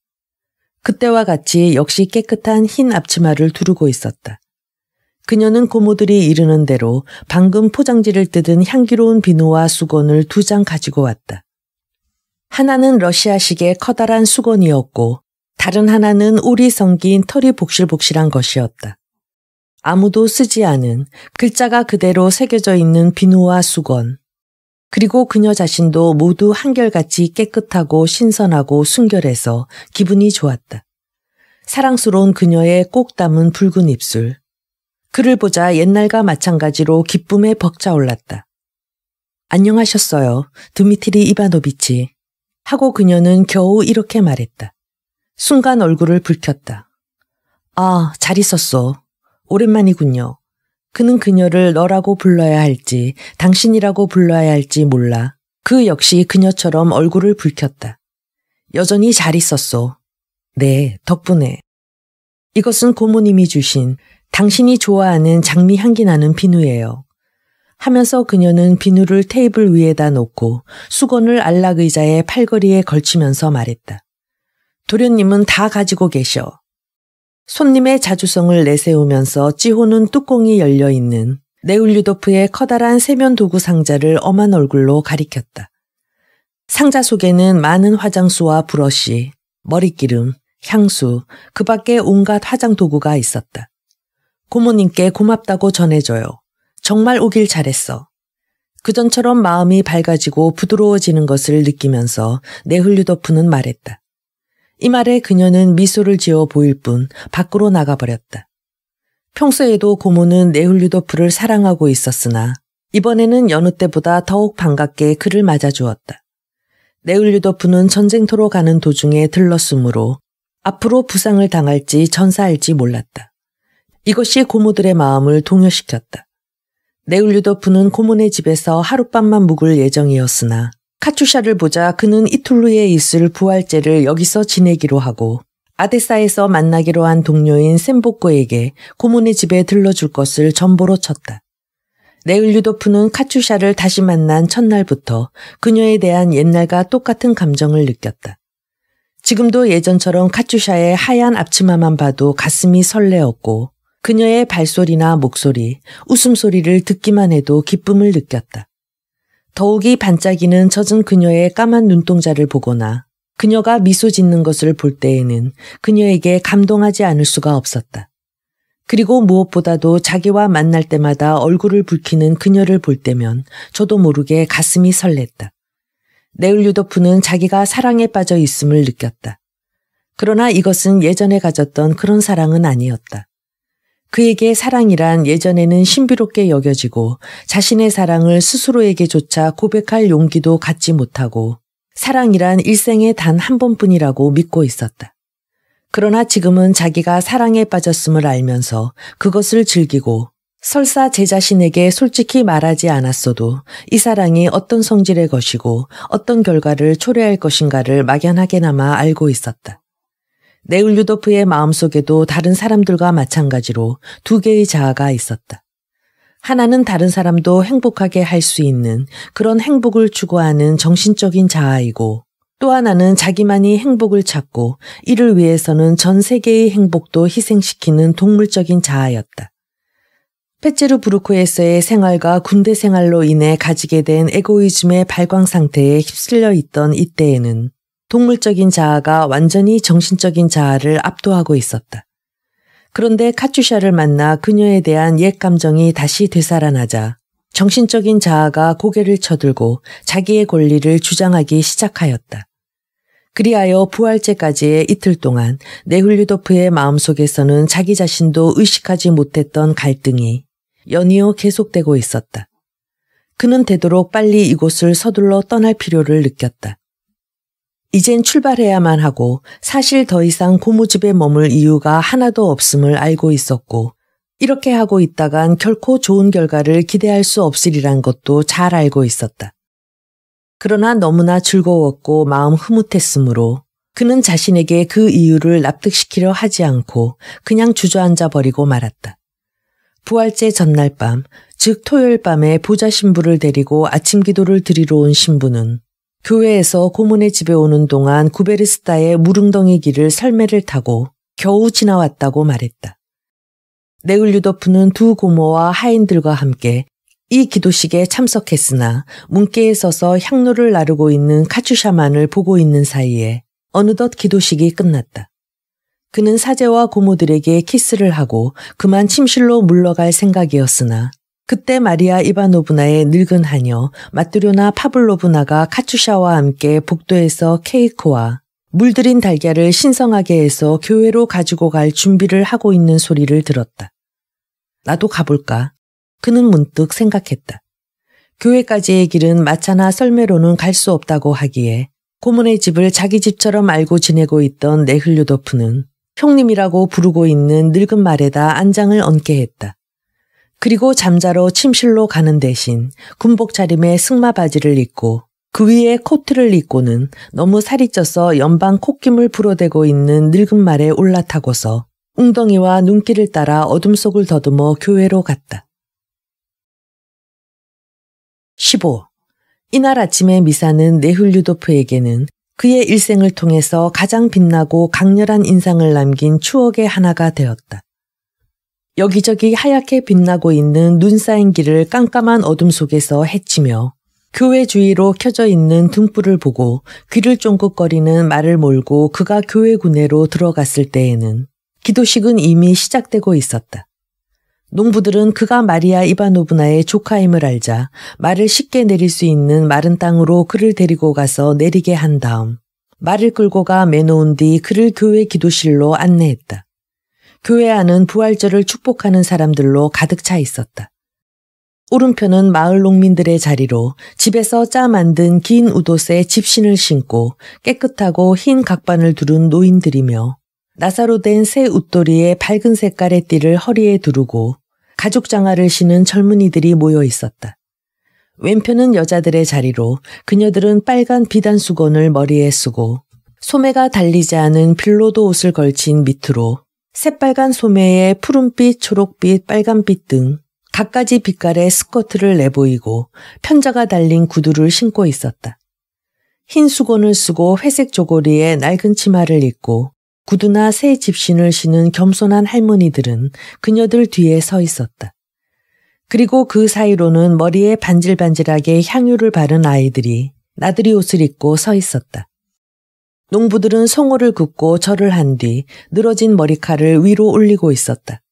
A: 그때와 같이 역시 깨끗한 흰 앞치마를 두르고 있었다. 그녀는 고모들이 이르는 대로 방금 포장지를 뜯은 향기로운 비누와 수건을 두 장 가지고 왔다. 하나는 러시아식의 커다란 수건이었고 다른 하나는 우리 성긴 털이 복실복실한 것이었다. 아무도 쓰지 않은 글자가 그대로 새겨져 있는 비누와 수건, 그리고 그녀 자신도 모두 한결같이 깨끗하고 신선하고 순결해서 기분이 좋았다. 사랑스러운 그녀의 꼭 담은 붉은 입술. 그를 보자 옛날과 마찬가지로 기쁨에 벅차올랐다. 안녕하셨어요. 드미트리 이바노비치. 하고 그녀는 겨우 이렇게 말했다. 순간 얼굴을 붉혔다. 아, 잘 있었어. 오랜만이군요. 그는 그녀를 너라고 불러야 할지 당신이라고 불러야 할지 몰라. 그 역시 그녀처럼 얼굴을 붉혔다. 여전히 잘 있었어. 네, 덕분에. 이것은 고모님이 주신 당신이 좋아하는 장미 향기 나는 비누예요. 하면서 그녀는 비누를 테이블 위에다 놓고 수건을 안락 의자의 팔걸이에 걸치면서 말했다. 도련님은 다 가지고 계셔. 손님의 자주성을 내세우면서 찌호는 뚜껑이 열려 있는 네울류도프의 커다란 세면 도구 상자를 엄한 얼굴로 가리켰다. 상자 속에는 많은 화장수와 브러쉬, 머리기름, 향수, 그 밖에 온갖 화장 도구가 있었다. 고모님께 고맙다고 전해줘요. 정말 오길 잘했어. 그전처럼 마음이 밝아지고 부드러워지는 것을 느끼면서 네흘류도프는 말했다. 이 말에 그녀는 미소를 지어 보일 뿐 밖으로 나가버렸다. 평소에도 고모는 네흘류도프를 사랑하고 있었으나 이번에는 여느 때보다 더욱 반갑게 그를 맞아주었다. 네흘류도프는 전쟁터로 가는 도중에 들렀으므로 앞으로 부상을 당할지 전사할지 몰랐다. 이것이 고모들의 마음을 동요시켰다. 네울류도프는 고모네 집에서 하룻밤만 묵을 예정이었으나 카투샤를 보자 그는 이틀 후에 있을 부활제를 여기서 지내기로 하고 아데사에서 만나기로 한 동료인 샘보코에게 고모네 집에 들러줄 것을 전보로 쳤다. 네울류도프는 카투샤를 다시 만난 첫날부터 그녀에 대한 옛날과 똑같은 감정을 느꼈다. 지금도 예전처럼 카투샤의 하얀 앞치마만 봐도 가슴이 설레었고 그녀의 발소리나 목소리, 웃음소리를 듣기만 해도 기쁨을 느꼈다. 더욱이 반짝이는 젖은 그녀의 까만 눈동자를 보거나 그녀가 미소 짓는 것을 볼 때에는 그녀에게 감동하지 않을 수가 없었다. 그리고 무엇보다도 자기와 만날 때마다 얼굴을 붉히는 그녀를 볼 때면 저도 모르게 가슴이 설렜다. 네울류도프는 자기가 사랑에 빠져 있음을 느꼈다. 그러나 이것은 예전에 가졌던 그런 사랑은 아니었다. 그에게 사랑이란 예전에는 신비롭게 여겨지고 자신의 사랑을 스스로에게조차 고백할 용기도 갖지 못하고 사랑이란 일생에 단 한 번뿐이라고 믿고 있었다. 그러나 지금은 자기가 사랑에 빠졌음을 알면서 그것을 즐기고 설사 제 자신에게 솔직히 말하지 않았어도 이 사랑이 어떤 성질의 것이고 어떤 결과를 초래할 것인가를 막연하게나마 알고 있었다. 네울류도프의 마음속에도 다른 사람들과 마찬가지로 두 개의 자아가 있었다. 하나는 다른 사람도 행복하게 할 수 있는 그런 행복을 추구하는 정신적인 자아이고 또 하나는 자기만이 행복을 찾고 이를 위해서는 전 세계의 행복도 희생시키는 동물적인 자아였다. 페체르부르크에서의 생활과 군대 생활로 인해 가지게 된 에고이즘의 발광 상태에 휩쓸려 있던 이때에는 동물적인 자아가 완전히 정신적인 자아를 압도하고 있었다. 그런데 카츄샤를 만나 그녀에 대한 옛 감정이 다시 되살아나자 정신적인 자아가 고개를 쳐들고 자기의 권리를 주장하기 시작하였다. 그리하여 부활제까지의 이틀 동안 네훌리도프의 마음속에서는 자기 자신도 의식하지 못했던 갈등이 연이어 계속되고 있었다. 그는 되도록 빨리 이곳을 서둘러 떠날 필요를 느꼈다. 이젠 출발해야만 하고 사실 더 이상 고모집에 머물 이유가 하나도 없음을 알고 있었고 이렇게 하고 있다간 결코 좋은 결과를 기대할 수 없으리란 것도 잘 알고 있었다. 그러나 너무나 즐거웠고 마음 흐뭇했으므로 그는 자신에게 그 이유를 납득시키려 하지 않고 그냥 주저앉아 버리고 말았다. 부활제 전날 밤, 즉 토요일 밤에 보좌 신부를 데리고 아침 기도를 드리러 온 신부는 교회에서 고문의 집에 오는 동안 구베르스타의 무릉덩이 길을 설매를 타고 겨우 지나왔다고 말했다. 네울류도프는 두 고모와 하인들과 함께 이 기도식에 참석했으나 문께에 서서 향로를 나르고 있는 카츄샤만을 보고 있는 사이에 어느덧 기도식이 끝났다. 그는 사제와 고모들에게 키스를 하고 그만 침실로 물러갈 생각이었으나 그때 마리아 이바노브나의 늙은 하녀 마뚜료나 파블로브나가 카츄샤와 함께 복도에서 케이크와 물들인 달걀을 신성하게 해서 교회로 가지고 갈 준비를 하고 있는 소리를 들었다. 나도 가볼까? 그는 문득 생각했다. 교회까지의 길은 마차나 썰매로는 갈 수 없다고 하기에 고문의 집을 자기 집처럼 알고 지내고 있던 네흘류도프는 형님이라고 부르고 있는 늙은 말에다 안장을 얹게 했다. 그리고 잠자러 침실로 가는 대신 군복 차림에 승마 바지를 입고 그 위에 코트를 입고는 너무 살이 쪄서 연방 콧김을 불어대고 있는 늙은 말에 올라타고서 웅덩이와 눈길을 따라 어둠 속을 더듬어 교회로 갔다. 15. 이날 아침의 미사는 네훌류도프에게는 그의 일생을 통해서 가장 빛나고 강렬한 인상을 남긴 추억의 하나가 되었다. 여기저기 하얗게 빛나고 있는 눈 쌓인 길을 깜깜한 어둠 속에서 헤치며 교회 주위로 켜져 있는 등불을 보고 귀를 쫑긋거리는 말을 몰고 그가 교회 구내로 들어갔을 때에는 기도식은 이미 시작되고 있었다. 농부들은 그가 마리아 이바노브나의 조카임을 알자 말을 쉽게 내릴 수 있는 마른 땅으로 그를 데리고 가서 내리게 한 다음 말을 끌고 가 매놓은 뒤 그를 교회 기도실로 안내했다. 교회 안은 부활절을 축복하는 사람들로 가득 차 있었다. 오른편은 마을 농민들의 자리로 집에서 짜 만든 긴 우도새 집신을 신고 깨끗하고 흰 각반을 두른 노인들이며 나사로 된 새 웃도리에 밝은 색깔의 띠를 허리에 두르고 가죽 장화를 신은 젊은이들이 모여 있었다. 왼편은 여자들의 자리로 그녀들은 빨간 비단 수건을 머리에 쓰고 소매가 달리지 않은 빌로도 옷을 걸친 밑으로 새빨간 소매에 푸른빛, 초록빛, 빨간빛 등 갖가지 빛깔의 스커트를 내보이고 편자가 달린 구두를 신고 있었다. 흰 수건을 쓰고 회색 조거리에 낡은 치마를 입고 구두나 새 집신을 신은 겸손한 할머니들은 그녀들 뒤에 서 있었다. 그리고 그 사이로는 머리에 반질반질하게 향유를 바른 아이들이 나들이 옷을 입고 서 있었다. 농부들은 송어를 긋고 절을 한 뒤 늘어진 머리칼을 위로 올리고 있었다.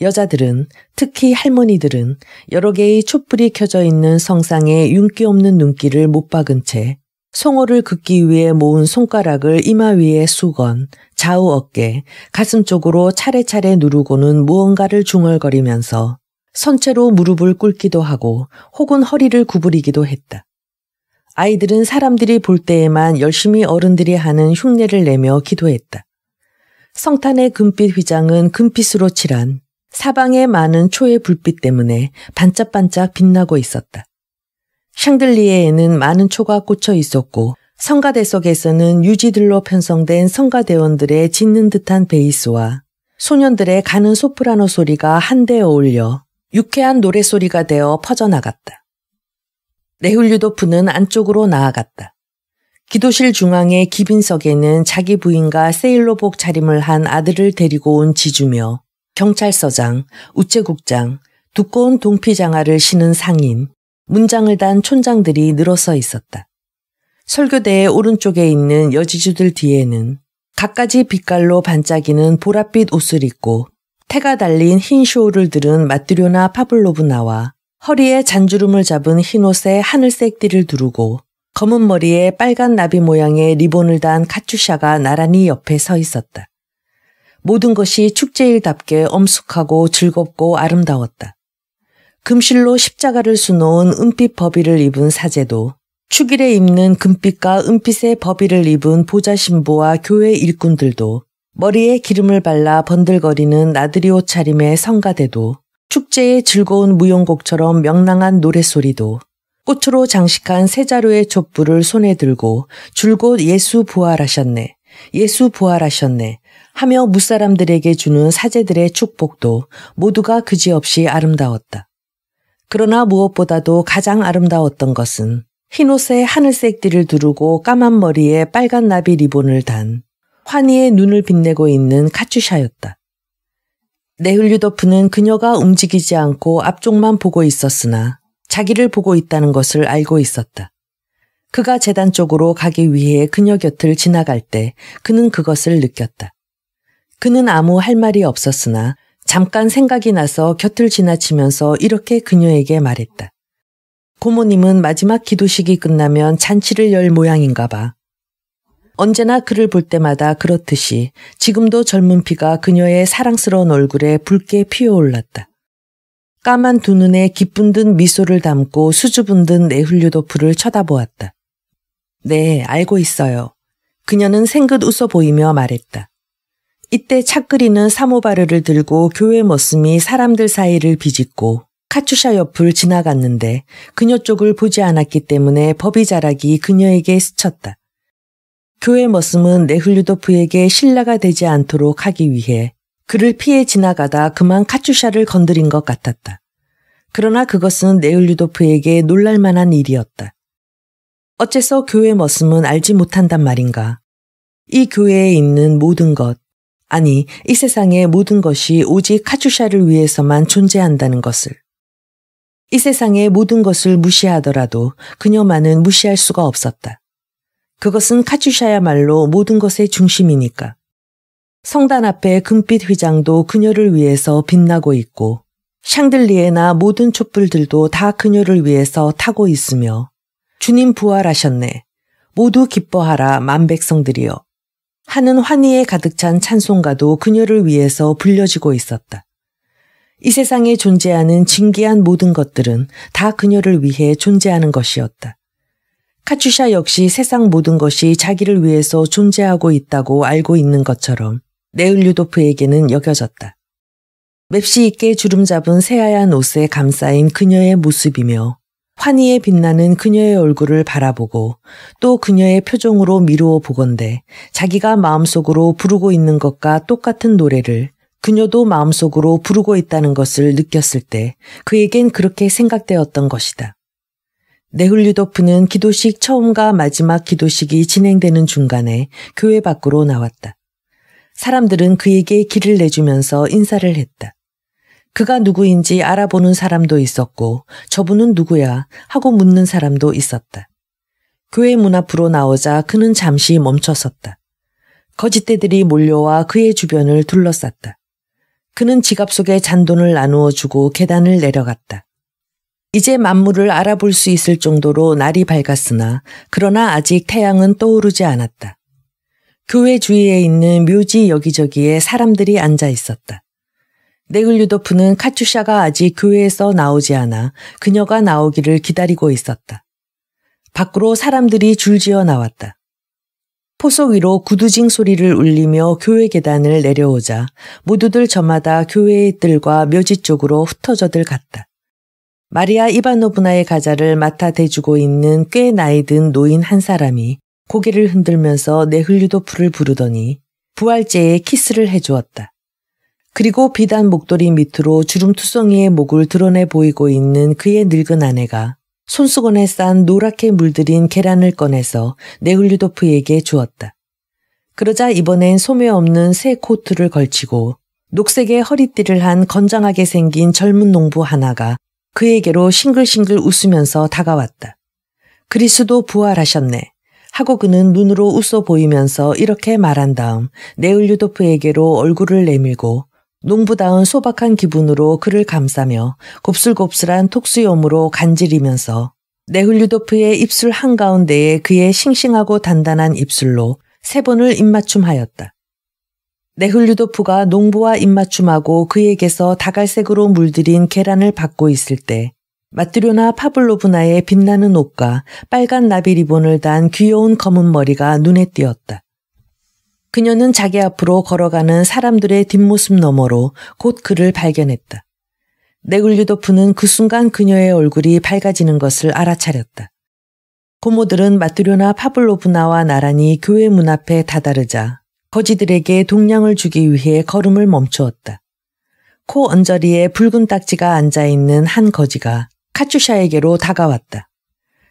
A: 여자들은, 특히 할머니들은 여러 개의 촛불이 켜져 있는 성상에 윤기 없는 눈길을 못 박은 채 송어를 긋기 위해 모은 손가락을 이마 위에 수건, 좌우 어깨, 가슴 쪽으로 차례차례 누르고는 무언가를 중얼거리면서 선체로 무릎을 꿇기도 하고 혹은 허리를 구부리기도 했다. 아이들은 사람들이 볼 때에만 열심히 어른들이 하는 흉내를 내며 기도했다. 성탄의 금빛 휘장은 금빛으로 칠한 사방에 많은 초의 불빛 때문에 반짝반짝 빛나고 있었다. 샹들리에에는 많은 초가 꽂혀 있었고 성가대 속에서는 유지들로 편성된 성가대원들의 짖는 듯한 베이스와 소년들의 가는 소프라노 소리가 한데 어울려 유쾌한 노래소리가 되어 퍼져나갔다. 네훌류도프는 안쪽으로 나아갔다. 기도실 중앙의 기빈석에는 자기 부인과 세일로복 차림을 한 아들을 데리고 온 지주며 경찰서장, 우체국장, 두꺼운 동피장화를 신은 상인, 문장을 단 촌장들이 늘어서 있었다. 설교대의 오른쪽에 있는 여지주들 뒤에는 갖가지 빛깔로 반짝이는 보랏빛 옷을 입고 태가 달린 흰 쇼를 들은 마트료나 파블로브 나와 허리에 잔주름을 잡은 흰옷에 하늘색 띠를 두르고 검은 머리에 빨간 나비 모양의 리본을 단 카츄샤가 나란히 옆에 서 있었다. 모든 것이 축제일답게 엄숙하고 즐겁고 아름다웠다. 금실로 십자가를 수놓은 은빛 버비를 입은 사제도 축일에 입는 금빛과 은빛의 버비를 입은 보좌 신부와 교회 일꾼들도 머리에 기름을 발라 번들거리는 나들이 옷 차림의 성가대도 축제의 즐거운 무용곡처럼 명랑한 노랫소리도 꽃으로 장식한 세 자루의 촛불을 손에 들고 줄곧 예수 부활하셨네. 예수 부활하셨네. 하며 무사람들에게 주는 사제들의 축복도 모두가 그지없이 아름다웠다. 그러나 무엇보다도 가장 아름다웠던 것은 흰옷에 하늘색 띠를 두르고 까만 머리에 빨간 나비 리본을 단 환희의 눈을 빛내고 있는 카츄샤였다. 네흘류도프는 그녀가 움직이지 않고 앞쪽만 보고 있었으나 자기를 보고 있다는 것을 알고 있었다. 그가 재단 쪽으로 가기 위해 그녀 곁을 지나갈 때 그는 그것을 느꼈다. 그는 아무 할 말이 없었으나 잠깐 생각이 나서 곁을 지나치면서 이렇게 그녀에게 말했다. 고모님은 마지막 기도식이 끝나면 잔치를 열 모양인가 봐. 언제나 그를 볼 때마다 그렇듯이 지금도 젊은 피가 그녀의 사랑스러운 얼굴에 붉게 피어올랐다. 까만 두 눈에 기쁜 듯 미소를 담고 수줍은 듯 네훌류도프를 쳐다보았다. 네, 알고 있어요. 그녀는 생긋 웃어 보이며 말했다. 이때 차끓이는 사모바르를 들고 교회 머슴이 사람들 사이를 비집고 카츄샤 옆을 지나갔는데 그녀 쪽을 보지 않았기 때문에 법이 자락이 그녀에게 스쳤다. 교회 머슴은 네훌류도프에게 신뢰가 되지 않도록 하기 위해 그를 피해 지나가다 그만 카츄샤를 건드린 것 같았다. 그러나 그것은 네흘류도프에게 놀랄만한 일이었다. 어째서 교회 머슴은 알지 못한단 말인가. 이 교회에 있는 모든 것, 아니, 이 세상의 모든 것이 오직 카츄샤를 위해서만 존재한다는 것을. 이 세상의 모든 것을 무시하더라도 그녀만은 무시할 수가 없었다. 그것은 카츄샤야말로 모든 것의 중심이니까. 성단 앞에 금빛 휘장도 그녀를 위해서 빛나고 있고 샹들리에나 모든 촛불들도 다 그녀를 위해서 타고 있으며 주님 부활하셨네. 모두 기뻐하라 만백성들이여. 하는 환희에 가득 찬 찬송가도 그녀를 위해서 불려지고 있었다. 이 세상에 존재하는 진기한 모든 것들은 다 그녀를 위해 존재하는 것이었다. 카츄샤 역시 세상 모든 것이 자기를 위해서 존재하고 있다고 알고 있는 것처럼 네을류도프에게는 여겨졌다. 맵시 있게 주름 잡은 새하얀 옷에 감싸인 그녀의 모습이며 환희에 빛나는 그녀의 얼굴을 바라보고 또 그녀의 표정으로 미루어 보건대 자기가 마음속으로 부르고 있는 것과 똑같은 노래를 그녀도 마음속으로 부르고 있다는 것을 느꼈을 때 그에겐 그렇게 생각되었던 것이다. 네훌류도프는 기도식 처음과 마지막 기도식이 진행되는 중간에 교회 밖으로 나왔다. 사람들은 그에게 길을 내주면서 인사를 했다. 그가 누구인지 알아보는 사람도 있었고 저분은 누구야 하고 묻는 사람도 있었다. 교회 문 앞으로 나오자 그는 잠시 멈춰섰다. 거짓대들이 몰려와 그의 주변을 둘러쌌다. 그는 지갑 속에 잔돈을 나누어 주고 계단을 내려갔다. 이제 만물을 알아볼 수 있을 정도로 날이 밝았으나 그러나 아직 태양은 떠오르지 않았다. 교회 주위에 있는 묘지 여기저기에 사람들이 앉아 있었다. 네글류도프는 카츄샤가 아직 교회에서 나오지 않아 그녀가 나오기를 기다리고 있었다. 밖으로 사람들이 줄지어 나왔다. 포석 위로 구두징 소리를 울리며 교회 계단을 내려오자 모두들 저마다 교회의 뜰과 묘지 쪽으로 흩어져들 갔다. 마리아 이바노브나의 가자를 맡아 대주고 있는 꽤 나이 든 노인 한 사람이 고개를 흔들면서 네흘류도프를 부르더니 부활제에 키스를 해주었다. 그리고 비단 목도리 밑으로 주름투성이의 목을 드러내 보이고 있는 그의 늙은 아내가 손수건에 싼 노랗게 물들인 계란을 꺼내서 네흘류도프에게 주었다. 그러자 이번엔 소매 없는 새 코트를 걸치고 녹색의 허리띠를 한 건장하게 생긴 젊은 농부 하나가 그에게로 싱글싱글 웃으면서 다가왔다. 그리스도 부활하셨네. 하고 그는 눈으로 웃어 보이면서 이렇게 말한 다음 네을류도프에게로 얼굴을 내밀고 농부다운 소박한 기분으로 그를 감싸며 곱슬곱슬한 톡수염으로 간지리면서 네흘류도프의 입술 한가운데에 그의 싱싱하고 단단한 입술로 세 번을 입맞춤하였다. 네흘류도프가 농부와 입맞춤하고 그에게서 다갈색으로 물들인 계란을 받고 있을 때 마트료나 파블로브나의 빛나는 옷과 빨간 나비 리본을 단 귀여운 검은 머리가 눈에 띄었다. 그녀는 자기 앞으로 걸어가는 사람들의 뒷모습 너머로 곧 그를 발견했다. 네굴류도프는 그 순간 그녀의 얼굴이 밝아지는 것을 알아차렸다. 고모들은 마트료나 파블로브나와 나란히 교회 문 앞에 다다르자 거지들에게 동량을 주기 위해 걸음을 멈추었다. 코 언저리에 붉은 딱지가 앉아있는 한 거지가 카츄샤에게로 다가왔다.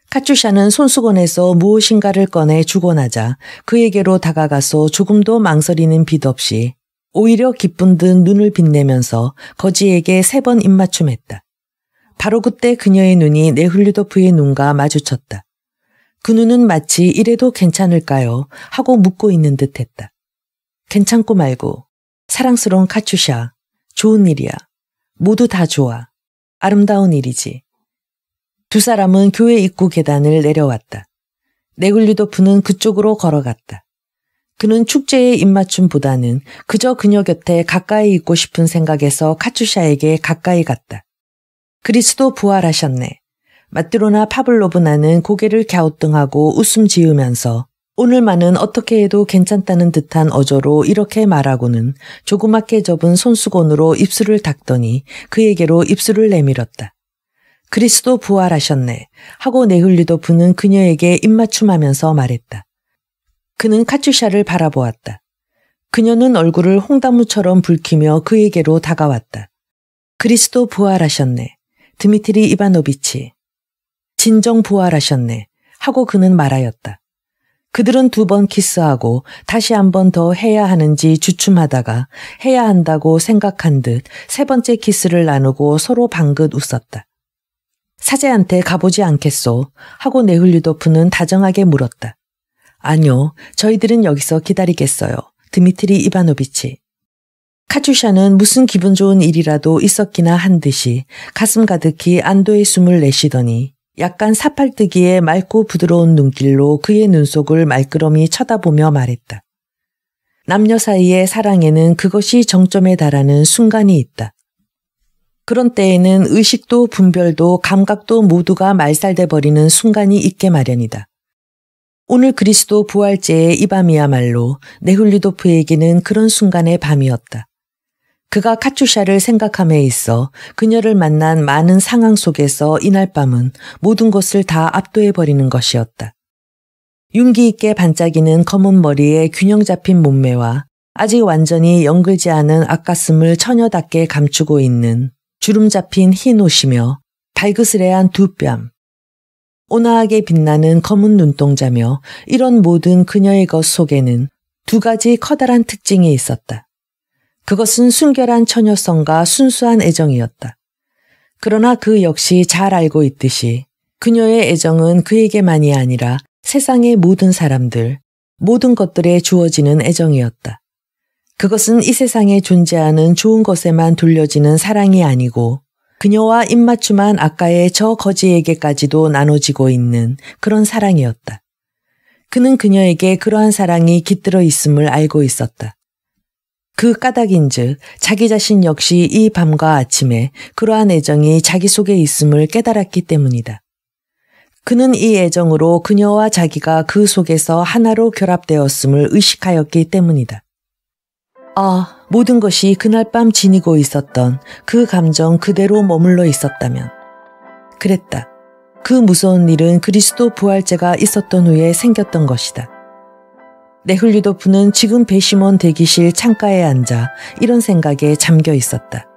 A: 카츄샤는 손수건에서 무엇인가를 꺼내 주고 나자 그에게로 다가가서 조금도 망설이는 빛 없이 오히려 기쁜 듯 눈을 빛내면서 거지에게 세 번 입맞춤했다. 바로 그때 그녀의 눈이 네훌류도프의 눈과 마주쳤다. 그 눈은 마치 이래도 괜찮을까요? 하고 묻고 있는 듯 했다. 괜찮고 말고 사랑스러운 카츄샤 좋은 일이야. 모두 다 좋아. 아름다운 일이지. 두 사람은 교회 입구 계단을 내려왔다. 네굴리도프는 그쪽으로 걸어갔다. 그는 축제의 입맞춤보다는 그저 그녀 곁에 가까이 있고 싶은 생각에서 카츄샤에게 가까이 갔다. 그리스도 부활하셨네. 마트로나 파블로브나는 고개를 갸우뚱하고 웃음 지으면서 오늘만은 어떻게 해도 괜찮다는 듯한 어조로 이렇게 말하고는 조그맣게 접은 손수건으로 입술을 닦더니 그에게로 입술을 내밀었다. 그리스도 부활하셨네. 하고 네흘리도 부는 그녀에게 입맞춤하면서 말했다. 그는 카츄샤를 바라보았다. 그녀는 얼굴을 홍다무처럼 붉히며 그에게로 다가왔다. 그리스도 부활하셨네. 드미트리 이바노비치. 진정 부활하셨네. 하고 그는 말하였다. 그들은 두 번 키스하고 다시 한 번 더 해야 하는지 주춤하다가 해야 한다고 생각한 듯 세 번째 키스를 나누고 서로 방긋 웃었다. 사제한테 가보지 않겠소? 하고 네흘류도프는 다정하게 물었다. 아니요, 저희들은 여기서 기다리겠어요. 드미트리 이바노비치. 카츄샤는 무슨 기분 좋은 일이라도 있었기나 한 듯이 가슴 가득히 안도의 숨을 내쉬더니 약간 사팔뜨기에 맑고 부드러운 눈길로 그의 눈속을 말끄러미 쳐다보며 말했다. 남녀 사이의 사랑에는 그것이 정점에 달하는 순간이 있다. 그런 때에는 의식도 분별도 감각도 모두가 말살돼 버리는 순간이 있게 마련이다. 오늘 그리스도 부활제의 이 밤이야말로 네훌리도프에게는 그런 순간의 밤이었다. 그가 카츄샤를 생각함에 있어 그녀를 만난 많은 상황 속에서 이날 밤은 모든 것을 다 압도해버리는 것이었다. 윤기 있게 반짝이는 검은 머리에 균형 잡힌 몸매와 아직 완전히 영글지 않은 앞가슴을 처녀답게 감추고 있는 주름 잡힌 흰 옷이며 발그스레한 두 뺨, 온화하게 빛나는 검은 눈동자며 이런 모든 그녀의 것 속에는 두 가지 커다란 특징이 있었다. 그것은 순결한 처녀성과 순수한 애정이었다. 그러나 그 역시 잘 알고 있듯이 그녀의 애정은 그에게만이 아니라 세상의 모든 사람들, 모든 것들에 주어지는 애정이었다. 그것은 이 세상에 존재하는 좋은 것에만 돌려지는 사랑이 아니고 그녀와 입맞춤한 아까의 저 거지에게까지도 나눠지고 있는 그런 사랑이었다. 그는 그녀에게 그러한 사랑이 깃들어 있음을 알고 있었다. 그 까닭인즉 자기 자신 역시 이 밤과 아침에 그러한 애정이 자기 속에 있음을 깨달았기 때문이다. 그는 이 애정으로 그녀와 자기가 그 속에서 하나로 결합되었음을 의식하였기 때문이다. 아, 모든 것이 그날 밤 지니고 있었던 그 감정 그대로 머물러 있었다면. 그랬다. 그 무서운 일은 그리스도 부활제가 있었던 후에 생겼던 것이다. 네훌리도프는 지금 배심원 대기실 창가에 앉아 이런 생각에 잠겨 있었다.